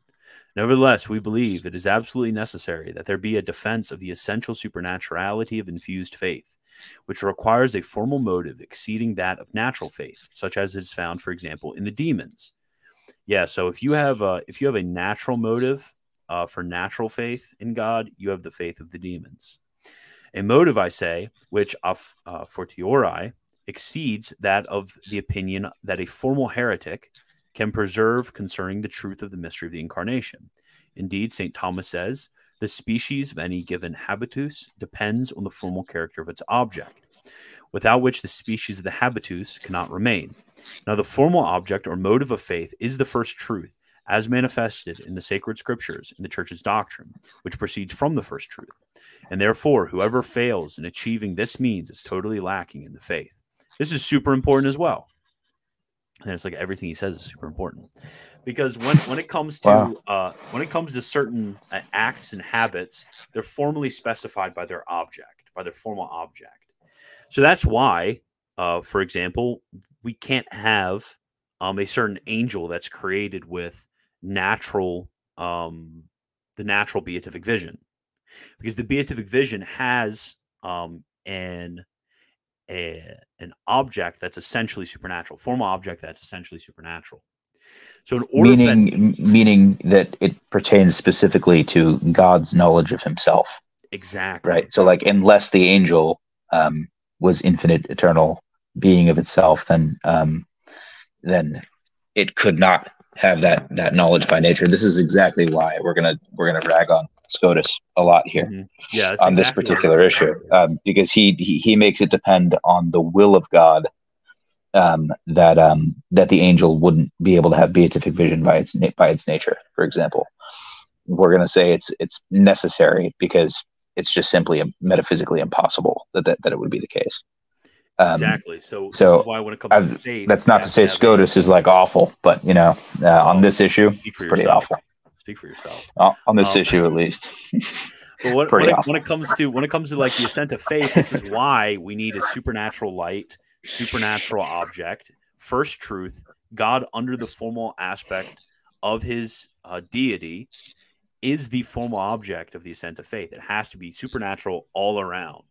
Nevertheless, we believe it is absolutely necessary that there be a defense of the essential supernaturality of infused faith, which requires a formal motive exceeding that of natural faith, such as is found, for example, in the demons. Yeah, so if you have a, if you have a natural motive uh, for natural faith in God, you have the faith of the demons. A motive, I say, which a uh, fortiori exceeds that of the opinion that a formal heretic can preserve concerning the truth of the mystery of the incarnation. Indeed, St. Thomas says, the species of any given habitus depends on the formal character of its object, without which the species of the habitus cannot remain. Now, the formal object or motive of faith is the first truth, as manifested in the sacred scriptures in the church's doctrine, which proceeds from the first truth. And therefore, whoever fails in achieving this means is totally lacking in the faith. This is super important as well. And it's like everything he says is super important because when when it comes to Wow. uh, when it comes to certain uh, acts and habits, they're formally specified by their object, by their formal object. So that's why, uh, for example, we can't have um, a certain angel that's created with natural um, the natural beatific vision because the beatific vision has um, an a, an object that's essentially supernatural, formal object that's essentially supernatural. So order meaning meaning that it pertains specifically to God's knowledge of Himself. exactly right so like unless the angel um, was infinite eternal being of itself then um, then it could not have that that knowledge by nature this is exactly why we're gonna we're gonna rag on scotus a lot here Mhm. yeah, on this exactly what particular issue um, because he, he he makes it depend on the will of god um, that um, that the angel wouldn't be able to have beatific vision by its by its nature for example we're going to say it's it's necessary because it's just simply metaphysically impossible that that, that it would be the case um, exactly. So, this so is why when it comes to I've- faith, that's not to say a- scotus is like awful but you know uh, on this issue Speak for pretty yourself. awful. Speak for yourself. uh, on this Um, issue at least (laughs) But what, Pretty when, it, when it comes to when it comes to like the ascent of faith, this is why we need a supernatural light, supernatural object, first truth, God under the formal aspect of His uh, deity is the formal object of the ascent of faith. It has to be supernatural all around,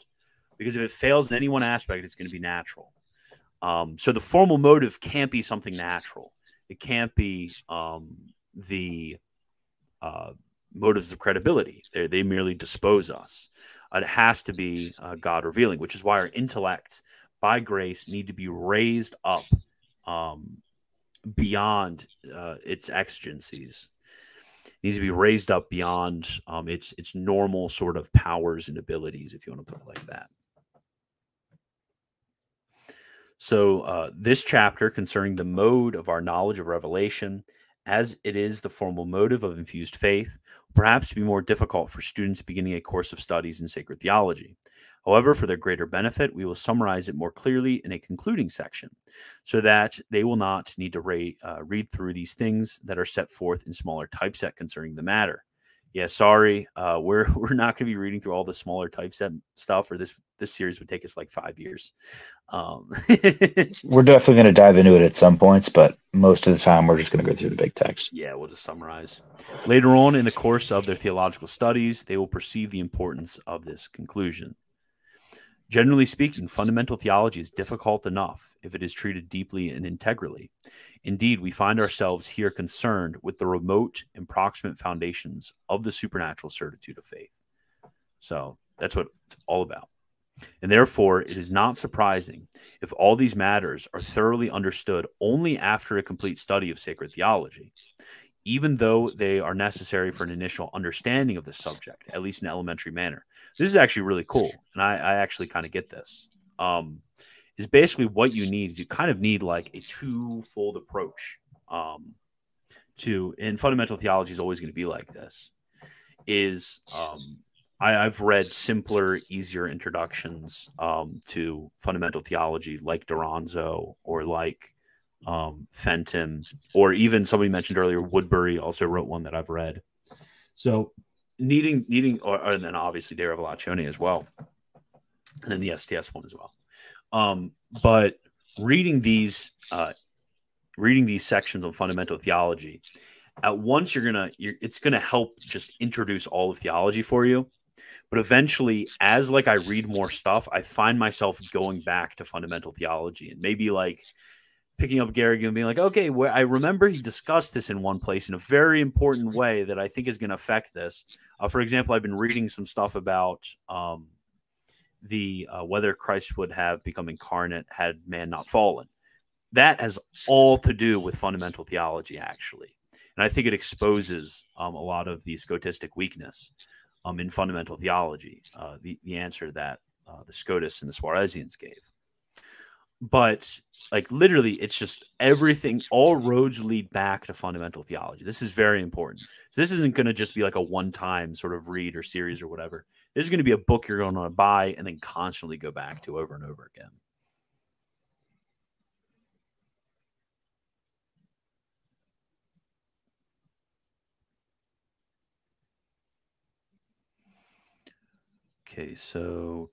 because if it fails in any one aspect, it's going to be natural. Um, so the formal motive can't be something natural. It can't be um, the uh, motives of credibility. They, they merely dispose us. it has to be uh, God revealing, which is why our intellects, by grace, need to be raised up um, beyond uh, its exigencies. It needs to be raised up beyond um, its its normal sort of powers and abilities, if you want to put it like that. So, uh, this chapter concerning the mode of our knowledge of revelation, as it is the formal motive of infused faith, perhaps be more difficult for students beginning a course of studies in sacred theology. However, for their greater benefit, we will summarize it more clearly in a concluding section so that they will not need to re- uh, read through these things that are set forth in smaller typeset concerning the matter yeah, sorry, uh, (laughs) we're we're not going to be reading through all the smaller typeset stuff, or this this series would take us like five years. Um, (laughs) we're definitely going to dive into it at some points, but most of the time we're just going to go through the big text. Yeah, we'll just summarize. Later on in the course of their theological studies, they will perceive the importance of this conclusion. Generally speaking, fundamental theology is difficult enough if it is treated deeply and integrally. Indeed, we find ourselves here concerned with the remote and proximate foundations of the supernatural certitude of faith. So that's what it's all about. And therefore, it is not surprising if all these matters are thoroughly understood only after a complete study of sacred theology, even though they are necessary for an initial understanding of the subject, at least in elementary manner. This is actually really cool, and I, I actually kind of get this. Um, is basically what you need is you kind of need like a two-fold approach um, to, and fundamental theology is always going to be like this. Is um, I, have read simpler, easier introductions um, to fundamental theology, like Doronzo or like um, Fenton, or even somebody mentioned earlier, Woodbury also wrote one that I've read. So needing needing or, and then obviously De Revelatione as well. And then the STS one as well. Um, but reading these uh, reading these sections on fundamental theology, at once you're gonna you're, it's gonna help just introduce all of theology for you. But eventually, as like I read more stuff, I find myself going back to fundamental theology and maybe like picking up Garrigou and being like, okay, I remember he discussed this in one place in a very important way that I think is going to affect this. Uh, for example, I've been reading some stuff about um, the uh, whether Christ would have become incarnate had man not fallen. That has all to do with fundamental theology, actually, and I think it exposes um, a lot of the scotistic weakness um, in fundamental theology. Uh, the the answer that uh, the Scotists and the Suarezians gave but like literally it's just everything all roads lead back to fundamental theology. This is very important. So this isn't going to just be like a one time sort of read or series or whatever. This is going to be a book you're going to buy and then constantly go back to over and over again. Okay so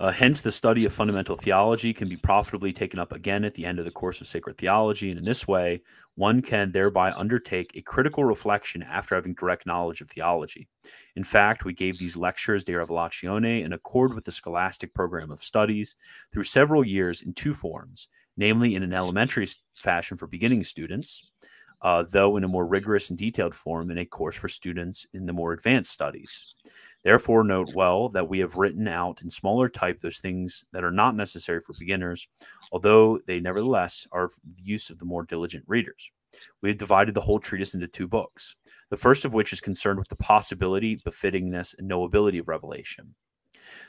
uh, hence, the study of fundamental theology can be profitably taken up again at the end of the course of sacred theology. And in this way, one can thereby undertake a critical reflection after having direct knowledge of theology. In fact, we gave these lectures de Revelatione in accord with the scholastic program of studies through several years in two forms, namely in an elementary fashion for beginning students, uh, though in a more rigorous and detailed form in a course for students in the more advanced studies. Therefore, note well that we have written out in smaller type those things that are not necessary for beginners, although they nevertheless are the use of the more diligent readers. We have divided the whole treatise into two books, the first of which is concerned with the possibility, befittingness, and knowability of revelation.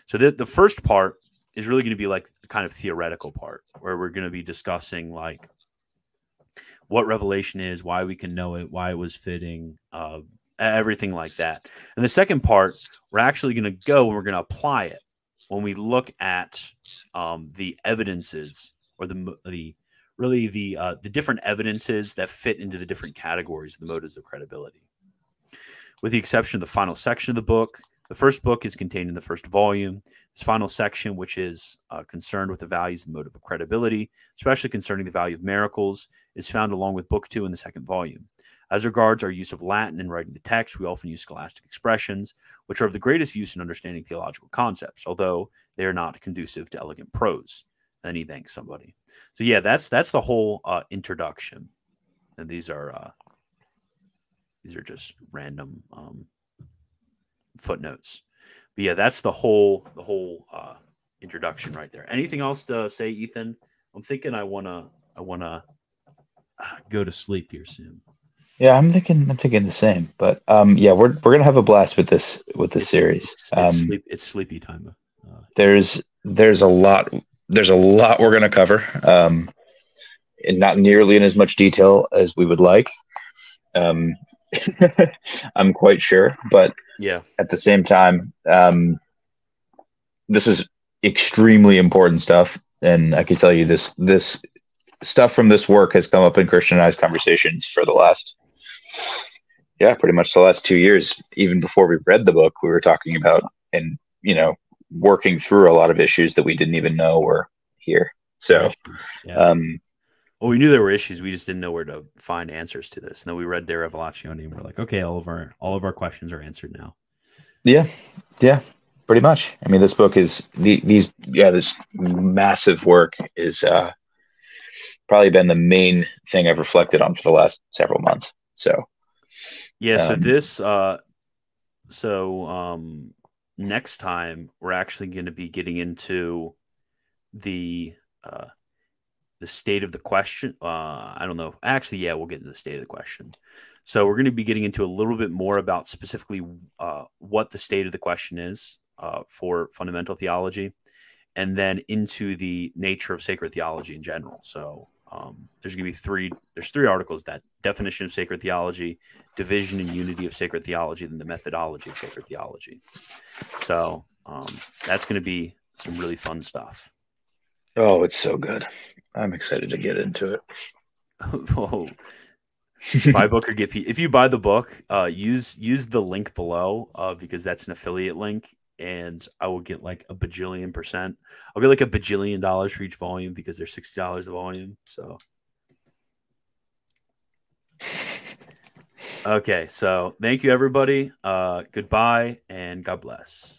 So the, the first part is really going to be like the kind of theoretical part where we're going to be discussing like what revelation is, why we can know it, why it was fitting, uh, everything like that. And the second part, we're actually going to go and we're going to apply it when we look at um, the evidences or the the really the uh, the different evidences that fit into the different categories of the motives of credibility. With the exception of the final section of the book, the first book is contained in the first volume. This final section, which is uh, concerned with the values and motive of credibility, especially concerning the value of miracles, is found along with book two in the second volume. As regards our use of Latin in writing the text, we often use scholastic expressions, which are of the greatest use in understanding theological concepts, although they are not conducive to elegant prose. And then he thanks somebody. So yeah, that's that's the whole uh, introduction. and these are uh, these are just random um, footnotes. But yeah, that's the whole the whole uh, introduction right there. Anything else to say, Ethan? I'm thinking I wanna I wanna uh, go to sleep here soon. Yeah, I'm thinking I'm thinking the same. But um, yeah, we're we're gonna have a blast with this with this It's- series. It's, Um, it's, sleep, it's sleepy time. Uh, there's there's a lot there's a lot we're gonna cover. Um, and not nearly in as much detail as we would like. Um, (laughs) I'm quite sure, but yeah, at the same time, um, this is extremely important stuff, and I can tell you this this stuff from this work has come up in Christianized conversations for the last, yeah, pretty much the last two years. Even before we read the book, we were talking about and you know working through a lot of issues that we didn't even know were here. So, yeah. um, well, we knew there were issues. We just didn't know where to find answers to this. And then we read De Revelatione, and we're like, okay, all of our all of our questions are answered now. Yeah, yeah, pretty much. I mean, this book is the, these yeah, this massive work is uh, probably been the main thing I've reflected on for the last several months. So Yeah, so Um, this uh so um next time we're actually going to be getting into the uh the state of the question. Uh I don't know. Actually, yeah, we'll get into the state of the question. So we're going to be getting into a little bit more about specifically uh what the state of the question is uh for fundamental theology and then into the nature of sacred theology in general. So um, there's going to be three. There's three articles that definition of sacred theology, division and unity of sacred theology, then the methodology of sacred theology. So um, that's going to be some really fun stuff. oh, it's so good. I'm excited to get into it. (laughs) oh, buy book or get if you buy the book, uh, use use the link below uh, because that's an affiliate link, and I will get like a bajillion percent. I'll get like a bajillion dollars for each volume because they're sixty dollars a volume. So (laughs) okay, so thank you everybody. Uh, goodbye and God bless.